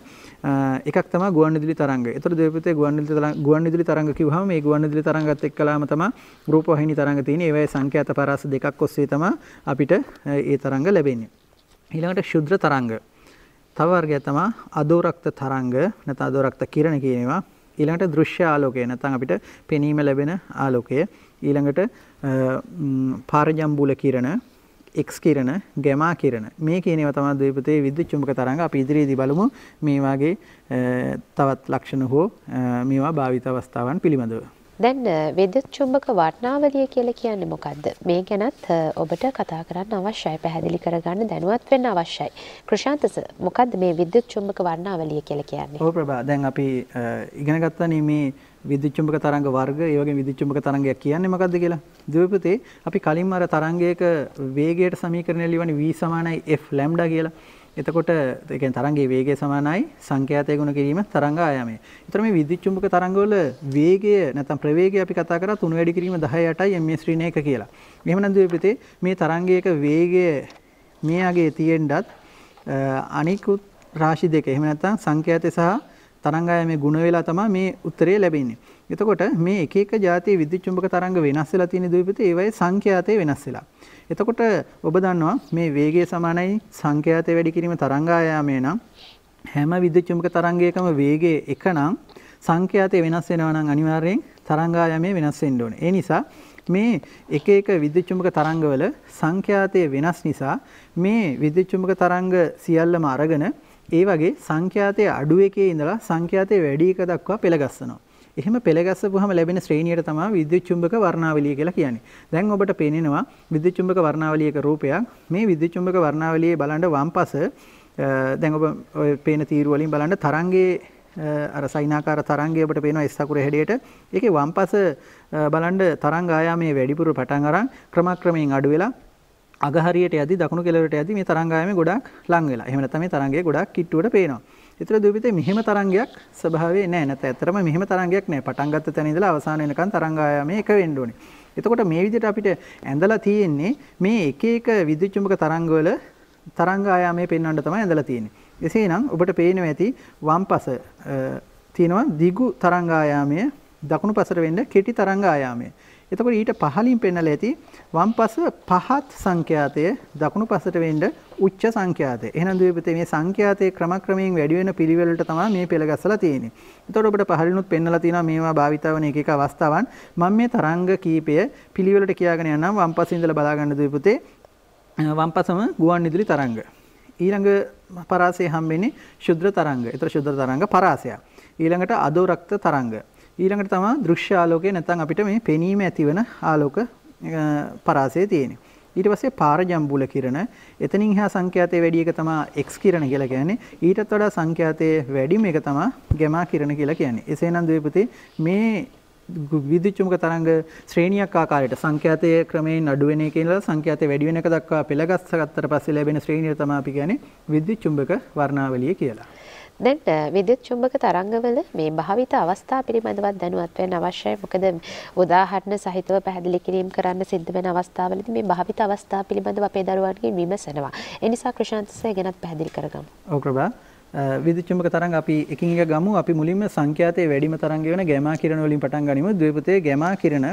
එකක් තමයි ගුවන්විදුලි තරංග. ඒතර දෙවිපතේ ගුවන්විදුලි තරංග ගුවන්විදුලි තරංග කිව්වහම මේ ගුවන්විදුලි තරංගත් එක්කලාම තමයි රූපවාහිනී තරංග තියෙන්නේ. ඒවායේ සංඛ්‍යාත පරාස දෙකක් ඔස්සේ තමයි අපිට ඒ තරංග ලැබෙන්නේ. ඊළඟට ශුද්‍ර තරංග. තව වර්ගයක් තමයි අදෝරක්ත තරංග නැත්නම් අදෝරක්ත කිරණ කියන ඒවා. ඊළඟට දෘශ්‍ය ආලෝකය නැත්නම් අපිට පෙනීම ලැබෙන ආලෝකය. ඊළඟට පාරජම්බුල කිරණ, එක්ස් කිරණ, ගැමා කිරණ. මේ කියන ඒවා තමයි ද්වීපතේ විද්‍යුත් චුම්බක තරංග. අපි ඉදිරියේදී බලමු මේ වාගේ තවත් ලක්ෂණ හෝ මේවා භාවිත අවස්ථාවන් පිළිබඳව. දැන් විද්‍යුත් චුම්බක වර්ණාවලිය කියලා කියන්නේ මොකද්ද? මේ ගැනත් ඔබට කතා කරන්න අවශ්‍යයි, පැහැදිලි කරගන්න දැනුවත් වෙන්න අවශ්‍යයි. කෘෂාන්තස මොකද්ද මේ විද්‍යුත් චුම්බක වර්ණාවලිය කියලා කියන්නේ? ඔව් ප්‍රභා දැන් අපි ඉගෙන ගත්තනේ මේ විද්‍යුත් චුම්බක තරංග වර්ග, ඒ වගේම විද්‍යුත් චුම්බක තරංගයක් කියන්නේ මොකද්ද කියලා. ද්වීපතේ අපි කලින්ම අර තරංගයක වේගයට සමීකරණය ලියවනේ v සමානයි f ලැම්ඩා කියලා. එතකොට ඒ කියන්නේ තරංගයේ වේගය සමානයි සංඛ්‍යාතය ගුණ කිරීම තරංග ආයාමය. ඒතර මේ විද්‍යුත් චුම්බක තරංගවල වේගය නැත්නම් ප්‍රවේගය අපි කතා කරා 3 වැඩි කිරීම 10 8යි ms ඍණ 1 කියලා. මෙහෙම නම් දෙවිපතේ මේ තරංගයක වේගය මේ අගේ තියෙන්නත් අනිකුත් රාශි දෙක එහෙම නැත්නම් සංඛ්‍යාතය සහ තරංග ආයාමයේ ගුණ වෙලා තමයි මේ උත්තරය ලැබෙන්නේ. එතකොට මේ එක එක જાතියේ විද්‍යුත් චුම්බක තරංග වෙනස් වෙලා තියෙන දෙවිපතේ ඒවයේ සංඛ්‍යාතය වෙනස් වෙලා. එතකොට ඔබ දන්නවා මේ වේගය සමානයි සංඛ්‍යාතය වැඩි කිරීම තරංගායාමය නම් හැම විද්‍යුත් චුම්බක තරංගයකම වේගය එක නම් සංඛ්‍යාතය වෙනස් වෙනවා නම් අනිවාර්යෙන් තරංගායාමය වෙනස් වෙන්න ඕනේ. ඒ නිසා මේ එක එක විද්‍යුත් චුම්බක තරංගවල සංඛ්‍යාතය වෙනස් නිසා මේ විද්‍යුත් චුම්බක තරංග සියල්ලම අරගෙන ඒ වගේ සංඛ්‍යාතය අඩු එකේ ඉඳලා සංඛ්‍යාතය වැඩි එක දක්වා පෙළගස්සනවා. එහෙම පෙළගස්සපුවාම ලැබෙන ශ්‍රේණියට තමයි විද්‍යුත් චුම්බක වර්ණාවලිය කියලා කියන්නේ. දැන් ඔබට පේනෙනවා විද්‍යුත් චුම්බක වර්ණාවලියක රූපයක්. මේ විද්‍යුත් චුම්බක වර්ණාවලියේ බලන්න වම් පස දැන් ඔබ ඔය පේන තීරු වලින් බලන්න තරංගයේ අර සයිනාකාර තරංගය ඔබට පේනවා S අකුර හැඩයට. ඒකේ වම් පස බලන්න තරංග ආයාමයේ වැඩිපුර පටන් අරන් ක්‍රමක්‍රමයෙන් අඩු වෙලා අග හරියට යද්දි දකුණු කෙළවරට යද්දි මේ තරංග ආයාමය ගොඩක් ලං වෙලා. එහෙම නැත්නම් මේ තරංගය ගොඩක් කිට්ටුවට පේනවා. ඒතර දුවිතේ මෙහෙම තරංගයක් ස්වභාවයේ නැහැ. නැත්නම් ඇත්තටම මෙහෙම තරංගයක් නැහැ. පටන් ගත්ත තැන ඉඳලා අවසාන වෙනකන් තරංග ආයාමයේ එක වෙන්න ඕනේ. එතකොට මේ විදිහට අපිට ඇඳලා තියෙන්නේ මේ එක එක විද්‍යුත් චුම්බක තරංගවල තරංග ආයාමයේ පෙන්වන්න තමයි ඇඳලා තියෙන්නේ. එසේනම් ඔබට පේනවා ඇති වම් පස තියෙනවා දිගු තරංග ආයාමය දකුණු පසට වෙන්න කෙටි තරංග ආයාමය. එතකොට ඊට පහලින් පෙන්නලා ඇති වම් පස පහත් සංඛ්‍යාතය දකුණු පසට වෙන්න උච්ච සංඛ්‍යාතය. එහෙනම් දුවපතේ මේ සංඛ්‍යාතයේ ක්‍රමක්‍රමයෙන් වැඩි වෙන පිළිවෙලට තමයි මේ පෙළ ගැසලා තියෙන්නේ. එතකොට ඔබට පහලිනුත් පෙන්නලා තියෙනවා මේවා භාවිත වන එක එක අවස්ථාවන්. මම මේ තරංග කීපය පිළිවෙලට කියාගෙන යනවා වම් පසින් ඉඳලා බලා ගන්න දුවපතේ වම් පසම ගුවන් විදුලි තරංග. ඊළඟ පරාසය හම්බෙන්නේ ශුද්‍ර තරංග. ඒතර ශුද්‍ර තරංග පරාසයක්. ඊළඟට අදෝරක්ත තරංග. ඊළඟට තමයි දෘශ්‍ය ආලෝකය නැත්නම් අපිට මේ පෙනීම ඇතිවන ආලෝක පරාසය තියෙන්නේ. ඊට පස්සේ පාරජම්බුල කිරණ එතනින් එහා සංඛ්‍යාතයේ වැඩි එක තමයි x කිරණ කියලා කියන්නේ. ඊටත් වඩා සංඛ්‍යාතයේ වැඩිම එක තමයි ගැමා කිරණ කියලා කියන්නේ. එසේනම් ද්වේපති මේ විද්‍යුත් චුම්බක තරංග ශ්‍රේණියක් ආකාරයට සංඛ්‍යාතයේ ක්‍රමයෙන් අඩු වෙන එකේ ඉඳලා සංඛ්‍යාතයේ වැඩි වෙන එක දක්වා පෙළගස්ස ගත්තට පස්සේ ලැබෙන ශ්‍රේණිය තමයි අපි කියන්නේ විද්‍යුත් චුම්බක වර්ණාවලිය කියලා. දැන් විද්‍යුත් චුම්බක තරංගවල මේ භාවිත අවස්ථා පිළිබඳව දැනුවත් වෙන්න අවශ්‍යයි. මොකද උදාහරණ සහිතව පැහැදිලි කිරීම කරන්න සිද්ධ වෙන අවස්ථාවලදී මේ භාවිත අවස්ථා පිළිබඳව අපේ දරුවන්ගෙන් විමසනවා. ඒ නිසා ක්‍රිෂාන්තසේ ගැනත් පැහැදිලි කරගමු. ඔව් ප්‍රභා විද්‍යුත් චුම්බක තරංග අපි එකින් එක ගමු. අපි මුලින්ම සංඛ්‍යාතයේ වැඩිම තරංග වෙන ගැමා කිරණ වලින් පටන් ගනිමු. ද්වේපතේ ගැමා කිරණ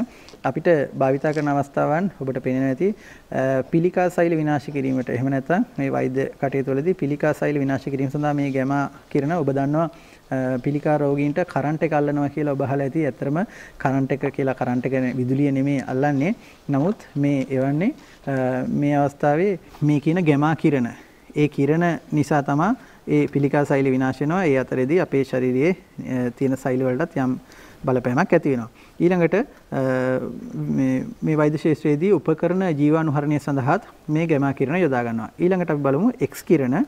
අපිට භාවිතා කරන අවස්ථාවන් ඔබට පේනවා ඇති පිලිකා සෛල විනාශ කිරීමට. එහෙම නැත්නම් මේ වෛද්‍ය කටයුතු වලදී පිලිකා සෛල විනාශ කිරීම සඳහා මේ ගැමා කිරණ ඔබ දන්නවා පිළිකා රෝගීන්ට කරන්ට් එක අල්ලනවා කියලා ඔබ අහලා ඇති. ඇත්තටම කරන්ට් එක කියලා කරන්ට් එක විදුලිය නෙමෙයි අල්ලන්නේ. නමුත් මේ එවන්නේ මේ අවස්ථාවේ මේ කියන ගැමා කිරණ. ඒ කිරණ නිසා තමයි ඒ පිළිකා සෛල විනාශ වෙනවා. ඒ අතරේදී අපේ ශරීරයේ තියෙන සෛල වලටත් යම් බලපෑමක් ඇති වෙනවා. ඊළඟට මේ මේ වෛද්‍ය ශාස්ත්‍රයේදී උපකරණ ජීවාණුහරණය සඳහාත් මේ ගැමා කිරණ යොදා ගන්නවා. ඊළඟට අපි බලමු X කිරණ.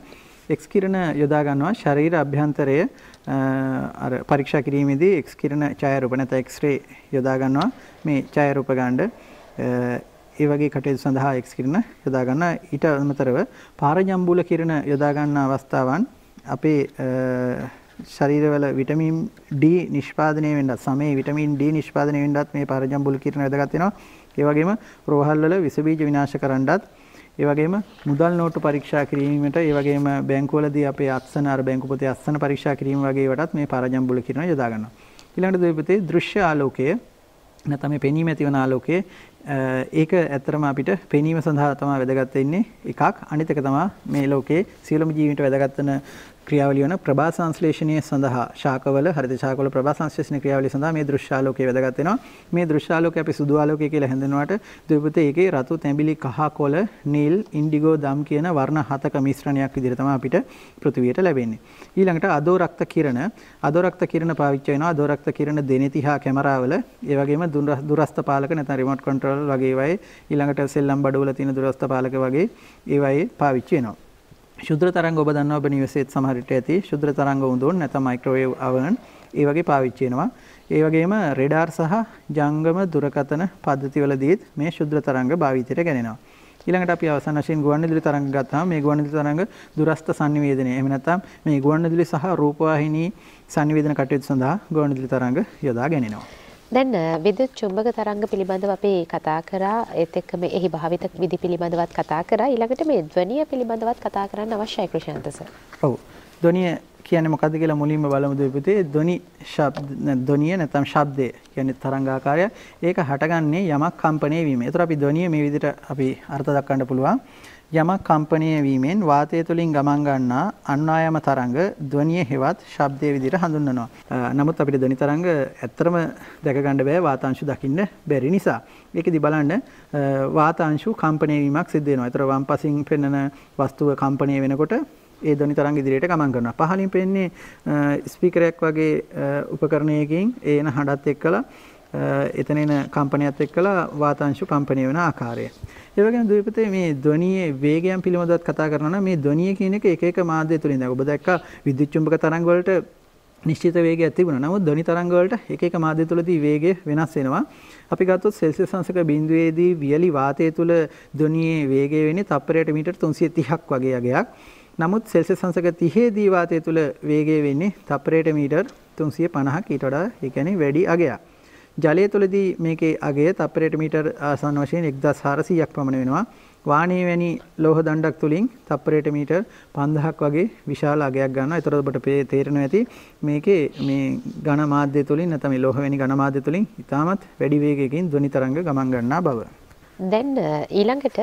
X කිරණ යොදා ගන්නවා ශරීර අභ්‍යන්තරය අර පරීක්ෂා කිරීමේදී X කිරණ ඡායාරූප නැත්නම් X-ray යොදා ගන්නවා මේ ඡායාරූප ගන්න ඒ වගේ කටයුතු සඳහා X කිරණ යොදා ගන්නවා ඊට අමතරව පාරජම්බුල කිරණ යොදා ගන්න අවස්ථාවන් අපේ ශරීරවල විටමින් D නිෂ්පාදනය වෙන්නත් සමේ විටමින් D නිෂ්පාදනය වෙන්නත් මේ පාරජම්බුල කිරණ වැදගත් වෙනවා ඒ වගේම රෝහල් වල විස බීජ විනාශ කරන්නත් ඒ වගේම මුදල් නෝට්ටු පරීක්ෂා කිරීමට ඒ වගේම බැංකුවලදී අපේ අත්සන අර බැංකු පොතේ අත්සන පරීක්ෂා කිරීම වගේ වටත් මේ පරජම්බුල කිරණ යොදා ගන්නවා. ඊළඟට දෙවිපතේ දෘශ්‍ය ආලෝකය නැත්නම් මේ පෙනීම ඇතිවන ආලෝකය ඒක ඇත්තරම අපිට පෙනීම සඳහා තමයි වැදගත් වෙන්නේ එකක්. අනිත් එක තමයි මේ ලෝකේ සියලුම ජීවිත වැදගත් වෙන ක්‍රියාවලිය වන ප්‍රභා සංශ්ලේෂණය සඳහා ශාකවල හරිත ශාකවල ප්‍රභා සංශ්ලේෂණ ක්‍රියාවලිය සඳහා මේ දෘශ්‍ය ආලෝකය වැදගත් වෙනවා. මේ දෘශ්‍ය ආලෝකය අපි සුදු ආලෝකය කියලා හැඳින්වුවාට ද්විපතේ ඒකේ රතු, තැඹිලි, කහ, කොළ, නිල්, ඉන්ඩිගෝ, දම් කියන වර්ණ හතක මිශ්‍රණයක් විදිහට තමයි අපිට පෘථිවියට ලැබෙන්නේ. ඊළඟට අදෝරක්ත කිරණ, අදෝරක්ත කිරණ පාවිච්චි වෙනවා. අදෝරක්ත කිරණ දෙනෙති හා කැමරාවල, ඒ වගේම දුරස්ත පාලක නැත්නම් රිමෝට් කන්ට්‍රෝල් වගේ ඒවායේ ඊළඟට සෙල්ලම් බඩවල තියෙන දුරස්ත පාලක වගේ ඒවායේ පාවිච්චි වෙනවා. ශුද්‍ර තරංග ඔබ දන්නවා ඔබ නිවසේත් සමහර විට ඇති ශුද්‍ර තරංග උඳුන් නැත්නම් මයික්‍රෝවේව් oven ඒ වගේ පාවිච්චි වෙනවා. ඒ වගේම රෙඩාර් සහ ජංගම දුරකථන පද්ධතිවලදීත් මේ ශුද්‍ර තරංග භාවිතයට ගැනෙනවා. ඊළඟට අපි අවසන් වශයෙන් ගුවන්විදුලි තරංග ගත්තාම මේ ගුවන්විදුලි තරංග දුරස්ත sannivedanaya එහෙම නැත්නම් මේ ගුවන්විදුලි සහ රූපවාහිනී sannivedana කටයුතු සඳහා ගුවන්විදුලි තරංග යොදා ගැනෙනවා. දැන් විද්‍යුත් චුම්බක තරංග පිළිබඳව අපි කතා කරා ඒත් එක්ක මේ එහි භාවිත විදි පිළිබඳවත් කතා කරා ඊළඟට මේ ධ්වනිය පිළිබඳවත් කතා කරන්න අවශ්‍යයි ක්‍රිෂාන්ත සර්. ඔව්. ධ්වනිය කියන්නේ මොකද්ද කියලා මුලින්ම බලමු දෙපිටේ ධ්වනි ශබ්ද ධ්වනිය නැත්නම් ශබ්දය කියන්නේ තරංගාකාරය. ඒක හටගන්නේ යමක් කම්පණය වීම. ඒතර අපි ධ්වනිය මේ විදිහට අපි අර්ථ දක්වන්න පුළුවන්. යමක් කම්පණය වීමෙන් වාතය තුලින් ගමන් ගන්නා අන්වායම තරංග ධ්වනිය හෙවත් ශබ්දයේ විදිහට හඳුන්වනවා. නමුත් අපිට ධ්වනි තරංග ඇත්තටම දැක ගන්න බෑ වාතාංශු දකින්න බැරි නිසා. ඒකෙදි බලන්න වාතාංශු කම්පණය වීමක් සිද්ධ වෙනවා. ඒතර වම් පසින් පෙන්වන වස්තුව කම්පණය වෙනකොට ඒ ධ්වනි තරංග ඉදිරියට ගමන් කරනවා. පහලින් පෙන්නේ ස්පීකරයක් වගේ උපකරණයකින් ඒන හඬත් එක්කලා එතන එන කම්පනයත් එක්කලා වාතාංශු කම්පණය වෙන ආකාරය. ඒ වගේම ද්වීපතේ මේ ධ්වනියේ වේගයන් පිළිබඳවත් කතා කරනවා නම් මේ ධ්වනිය කියන එක එක එක මාධ්‍ය තුලින් දැන් ඔබ දැක්කා විද්‍යුත් චුම්බක තරංග වලට නිශ්චිත වේගයක් තිබුණා. නමුත් ධ්වනි තරංග වලට එක එක මාධ්‍ය තුලදී වේගය වෙනස් වෙනවා. අපි ගත්තොත් සෙල්සියස් අංශක බිඳුවේදී වියලි වාතය තුල ධ්වනියේ වේගය වෙන්නේ තප්පරයට මීටර් 330ක් වගේ යගයක්. නමුත් සෙල්සියස් අංශක 30 දී වාතය තුල වේගය වෙන්නේ තප්පරයට මීටර් 350ක් ඊට වඩා ඒ කියන්නේ වැඩි අගයක්. ජලය තුළදී මේකේ අගය තප්පරයට මීටර් ආසන්න වශයෙන් 1400ක් පමණ වෙනවා. වාණී වැනි ලෝහ දණ්ඩක් තුලින් තප්පරයට මීටර් 5000ක් වගේ විශාල අගයක් ගන්නවා. ඒතර ඔබට තේරෙනවා ඇති මේකේ මේ ඝන මාධ්‍ය තුලින් නැත්නම් මේ ලෝහ වැනි ඝන මාධ්‍ය තුලින් ඉතාමත් වැඩි වේගයකින් ධ්වනි තරංග ගමන් ගන්නා බව. දැන් ඊළඟට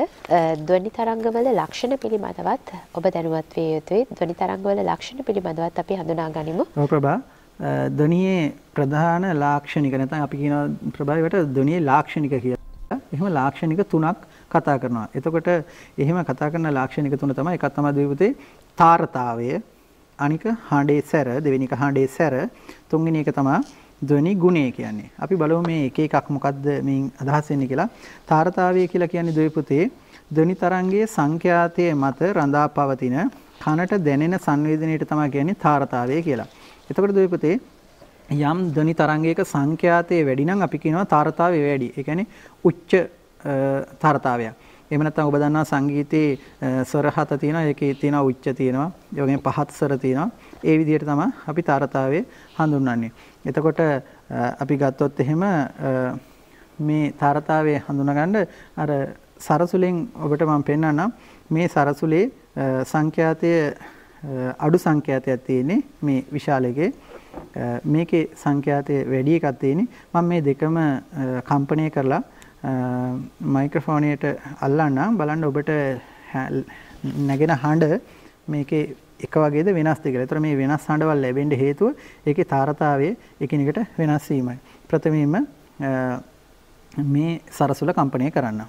ධ්වනි තරංගවල ලක්ෂණ පිළිබඳවත් ඔබ දැනුවත් විය යුතුයි. ධ්වනි තරංගවල ලක්ෂණ පිළිබඳවත් අපි හඳුනා ගනිමු. ඔව් ප්‍රභා ධ්වනියේ ප්‍රධාන ලාක්ෂණික නැත්නම් අපි කියනවා ප්‍රභාවයට ධ්වනියේ ලාක්ෂණික කියලා. එහෙම ලාක්ෂණික තුනක් කතා කරනවා. එතකොට එහෙම කතා කරන ලාක්ෂණික තුන තමයි එකක් තමයි ද්විපතේ තාරතාවය, අනික හඬේ සැර, දෙවෙනි එක හඬේ සැර, තුන්වෙනි එක තමයි ධ්වනි ගුණය කියන්නේ. අපි බලමු මේ එක එකක් මොකද්ද මේන් අදහස් වෙන්නේ කියලා. තාරතාවය කියලා කියන්නේ ද්විපතේ ධ්වනි තරංගයේ සංඛ්‍යාතයේ මත රඳා පවතින කනට දැනෙන සංවේදනයට තමයි කියන්නේ තාරතාවය කියලා. එතකොට ද්වීපතේ යම් ධ්වනි තරංගයක සංඛ්‍යාතය වැඩි නම් අපි කියනවා තාරතාවය වැඩි. ඒ කියන්නේ උච්ච තාරතාවයක්. එහෙම නැත්නම් ඔබ දන්නවා සංගීතයේ ස්වර හත තියෙනවා. ඒකේ තියෙනවා උච්ච තියෙනවා. ඒ වගේම පහත් ස්වර තියෙනවා. ඒ විදිහට තමයි අපි තාරතාවය හඳුන්වන්නේ. එතකොට අපි ගත්තොත් එහෙම මේ තාරතාවය හඳුනගන්න අර සරසුලෙන් ඔබට මම පෙන්නන්නම් මේ සරසුලේ සංඛ්‍යාතය අඩු සංඛ්‍යාතයක් තියෙන්නේ මේ විශාලකේ මේකේ සංඛ්‍යාතය වැඩි එකක් තියෙන්නේ මම මේ දෙකම කම්පණය කරලා මයික්‍රොෆෝනයට අල්ලන්න බලන්න ඔබට නැගෙන හඬ මේකේ එක වගේද වෙනස්ද කියලා. ඒතර මේ වෙනස් හඬවල් ලැබෙන්න හේතුව ඒකේ තාරතාවය එකිනෙකට වෙනස් වීමයි. ප්‍රථමයෙන්ම මේ සරසුල කම්පණය කරන්න.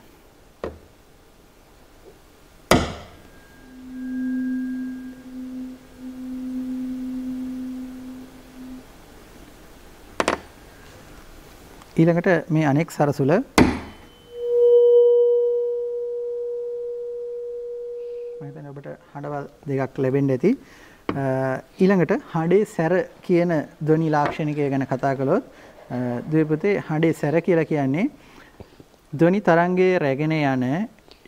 ඊළඟට මේ අනෙක් සරසුල මම හිතන්නේ ඔබට හඬවල් දෙකක් ලැබෙන්න ඇති. ඊළඟට හඬේ සැර කියන ධ්වනි ලාක්ෂණිකය ගැන කතා කළොත් ද්වීපතේ හඬේ සැර කියලා කියන්නේ ධ්වනි තරංගයේ රැගෙන යන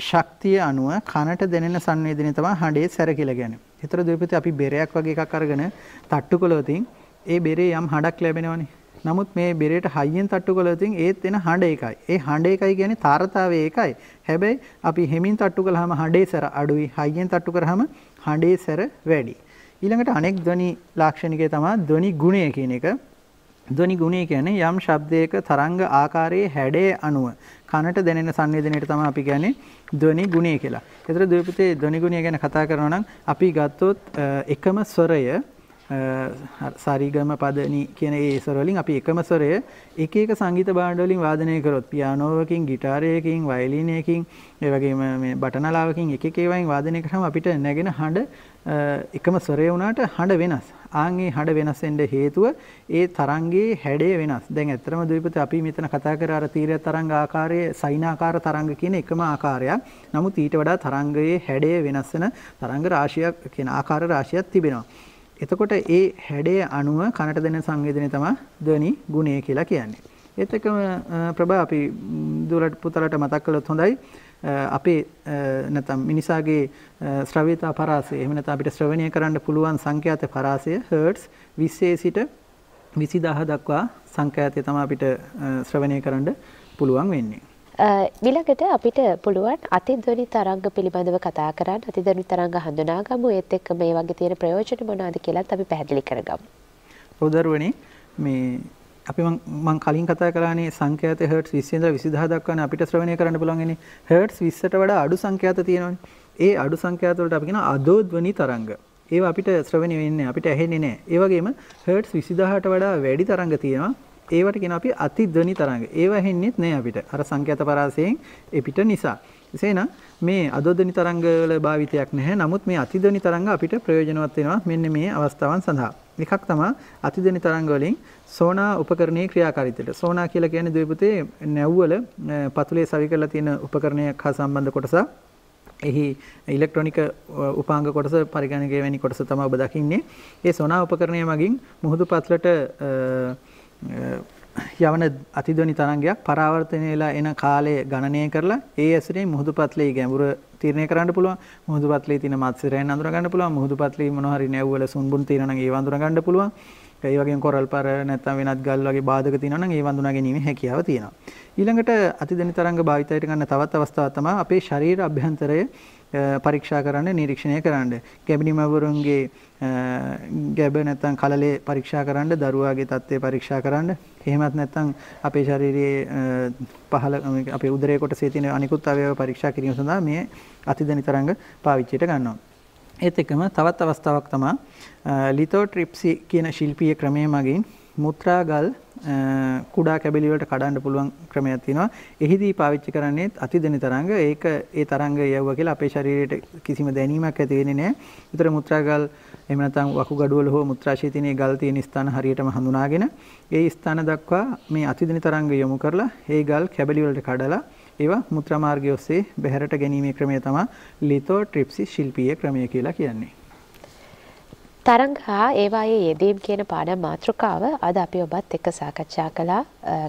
ශක්තිය අනුව කනට දැනෙන සංවේදනය තමයි හඬේ සැර කියලා කියන්නේ. ඒතර ද්වීපතේ අපි බෙරයක් වගේ එකක් අරගෙන තට්ටු කළොත් ඒ බෙරේ යම් හඬක් ලැබෙනවනේ. නමුත් මේ බෙරේට හයියෙන් තට්ටු කළොත් ඒත් එන හඬ එකයි. ඒ හඬ එකයි කියන්නේ තාරතාවය එකයි. හැබැයි අපි හෙමින් තට්ටු කළාම හඬේ සැර අඩුයි. හයියෙන් තට්ටු කරාම හඬේ සැර වැඩි. ඊළඟට අනෙක් ධ්වනි ලාක්ෂණිකය තමයි ධ්වනි ගුණය කියන එක. ධ්වනි ගුණය කියන්නේ යම් ශබ්දයක තරංග ආකාරයේ හැඩය අනුව කනට දැනෙන සංවේදනයට තමයි අපි කියන්නේ ධ්වනි ගුණය කියලා. ඒතර ද්වීපතේ ධ්වනි ගුණය ගැන කතා කරනවා නම් අපි ගත්තොත් එකම ස්වරය සාරිගම පදනි කියන ඒ ස්වර වලින් අපි එකම ස්වරය එක එක සංගීත භාණ්ඩ වලින් වාදනය කරොත් පියානෝවකින් ගිටාරයකින් වයලීනයකින් ඒ වගේම මේ බටනලාවකින් එක එක ඒවායින් වාදනය කරාම අපිට නැගෙන හඬ එකම ස්වරය වුණාට හඬ වෙනස්. ආන් ඒ හඬ වෙනස් වෙන්න හේතුව ඒ තරංගයේ හැඩය වෙනස්. දැන් ඇත්තටම ද්වීපත අපි මෙතන කතා කර අර තීරය තරංග ආකාරයේ සයිනාකාර තරංග කියන එකම ආකාරයක්. නමුත් ඊට වඩා තරංගයේ හැඩය වෙනස් වෙන තරංග රාශියක් කියන ආකාර රාශියක් තිබෙනවා. එතකොට ඒ හැඩය අනුව කනට දෙන සංවේදනය තමයි ධ්වනි ගුණය කියලා කියන්නේ. ඒත් එක්කම ප්‍රභා අපි දුරට පුතලට මතක් කළොත් හොඳයි. අපේ නැත්නම් මිනිසාගේ ශ්‍රව්‍යතා පරාසය එහෙම නැත්නම් අපිට ශ්‍රවණය කරන්න පුළුවන් සංඛ්‍යාත පරාසය හර්ට්ස් 20 සිට 20000 දක්වා සංඛ්‍යාතය තමයි අපිට ශ්‍රවණය කරන්න පුළුවන් වෙන්නේ. ඊළඟට අපිට පුළුවන් අතිධ්වනි තරංග පිළිබඳව කතා කරන්න අතිධ්වනි තරංග හඳුනාගමු ඒත් එක්ක මේ වගේ තියෙන ප්‍රයෝජන මොනවද කියලාත් අපි පැහැදිලි කරගමු. උදරුවනේ මේ අපි මම කලින් කතා කළානේ සංඛ්‍යාත හර්ට්ස් 20 ඉඳලා 20000 දක්වානේ අපිට ශ්‍රවණය කරන්න පුළුවන් ඉන්නේ. හර්ට්ස් 20ට වඩා අඩු සංඛ්‍යාත තියෙනවානේ. ඒ අඩු සංඛ්‍යාත වලට අපි කියන අදෝධ්වනි තරංග. ඒවා අපිට ශ්‍රවණය වෙන්නේ අපිට ඇහෙන්නේ නැහැ. ඒ වගේම හර්ට්ස් 20000ට වඩා වැඩි තරංග තියෙනවා. ඒවට කියන අපි අතිධ්වනි තරංග. ඒව ඇහෙන්නේත් නෑ අපිට. අර සංකේත පරාසයෙන් එපිට නිසා. එසේනම් මේ අදෝධනි තරංග වල භාවිතයක් නැහැ. නමුත් මේ අතිධ්වනි තරංග අපිට ප්‍රයෝජනවත් වෙනවා මෙන්න මේ අවස්ථාවන් සඳහා. එකක් තමයි අතිධ්වනි තරංග වලින් සෝනා උපකරණයේ ක්‍රියාකාරීත්වයට. සෝනා කියලා කියන්නේ ද්වීපතේ නැව්වල පතුලේ සවි කරලා තියෙන උපකරණයක් හා සම්බන්ධ කොටසක්. එහි ඉලෙක්ට්‍රොනික උපාංග කොටස පරිගණකයේ වැනි කොටස තමයි ඔබ දකින්නේ. ඒ සොනා උපකරණය මගින් මුහුදු පත්ලට යවන අතිධ්වනි තරංගයක් පරාවර්තනය වෙලා එන කාලය ගණනය කරලා ඒ ඇසුරෙන් මුහුදු පත්ලේ ගැඹුර තීරණය කරන්න පුළුවන්. මුහුදු පත්ලේ තියෙන මත්ස්‍යරයන් අඳුර ගන්න පුළුවන්. මුහුදු පත්ලේ මොන හරි නැව්වල සුන්බුන් තියෙනවා නම් ඒව අඳුර ගන්න පුළුවන්. ඒ වගේම කොරල් පර නැත්නම් වෙනත් ගල් වගේ බාධක තියෙනවා නම් ඒව අඳුනා ගැනීමේ හැකියාව තියෙනවා. ඊළඟට අතිධ්වනි තරංග භාවිතයට ගන්න තවත් අවස්ථාවක් තමයි අපේ ශරීර අභ්‍යන්තරයේ පරීක්ෂා කරන්න නිරීක්ෂණය කරන්න. ගැබිනිමවරුන්ගේ ගැබ නැත්තම් කලලේ පරීක්ෂා කරන්න, දරුවාගේ තත්ත්වය පරීක්ෂා කරන්න. එහෙමත් නැත්නම් අපේ ශරීරයේ පහළ අපේ උදරයේ කොටසේ තියෙන අනිකුත් අවයව පරීක්ෂා කිරීම සඳහා මේ අතිදැනි තරංග පාවිච්චියට ගන්නවා. ඒත් එක්කම තවත් අවස්ථාවක් තමයි ලිතෝට්‍රිප්සි කියන ශිල්පීය ක්‍රමය මගින් මුත්‍රා ගල් කුඩා කැබලි වලට කඩන්න පුළුවන් ක්‍රමයක් තියෙනවා. එහිදී පාවිච්චි කරන්නේ අතිදෙනි තරංග. ඒක ඒ තරංග යවුවා කියලා අපේ ශරීරයට කිසිම දැනීමක් ඇති වෙන්නේ නැහැ. විතර මුත්‍රා ගල් එහෙම නැත්නම් වකුගඩුවල හෝ මුත්‍රාශය තියෙන ගල් තියෙන ස්ථාන හරියටම හඳුනාගෙන ඒ ස්ථාන දක්වා මේ අතිදෙනි තරංග යොමු කරලා ඒ ගල් කැබලි වලට කඩලා ඒවා මුත්‍රා මාර්ගය ඔස්සේ බැහැරට ගැනීමේ ක්‍රමය තමයි ලිතෝට්‍රිප්සි ශිල්පීය ක්‍රමය කියලා කියන්නේ. තරංග හා ඒවායේ යෙදීම් කියන පාඩම් මාතෘකාව අද අපි ඔබත් එක්ක සාකච්ඡා කළා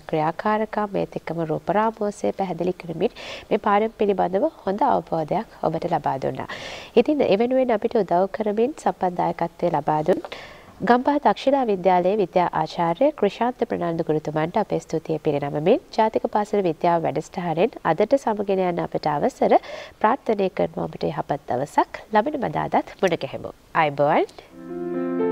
ක්‍රියාකාරකම් මේත් එක්කම රූපරාමෝසය පැහැදිලි කරමින් මේ පාඩම් පිළිබඳව හොඳ අවබෝධයක් ඔබට ලබා දුන්නා. ඉතින් එවෙනුවෙන් අපිට උදව් කරමින් සම්බන්ධායකත්වය ලබා දුන් ගම්පහ දක්ෂිණා විද්‍යාලයේ විද්‍යා ආචාර්ය ක්‍රිෂාන්ත ප්‍රනාන්දු ගුරුතුමන්ට අපේ ස්තුතිය පිරිනමමින් ජාතික පාසල විද්‍යාව වැඩසටහනෙන් අදට සමගෙන යන අපට අවසර ප්‍රාර්ථනය කරනවා ඔබට යහපත් දවසක් ලබන බදාදත් මුණ ගැහෙමු. Thank you.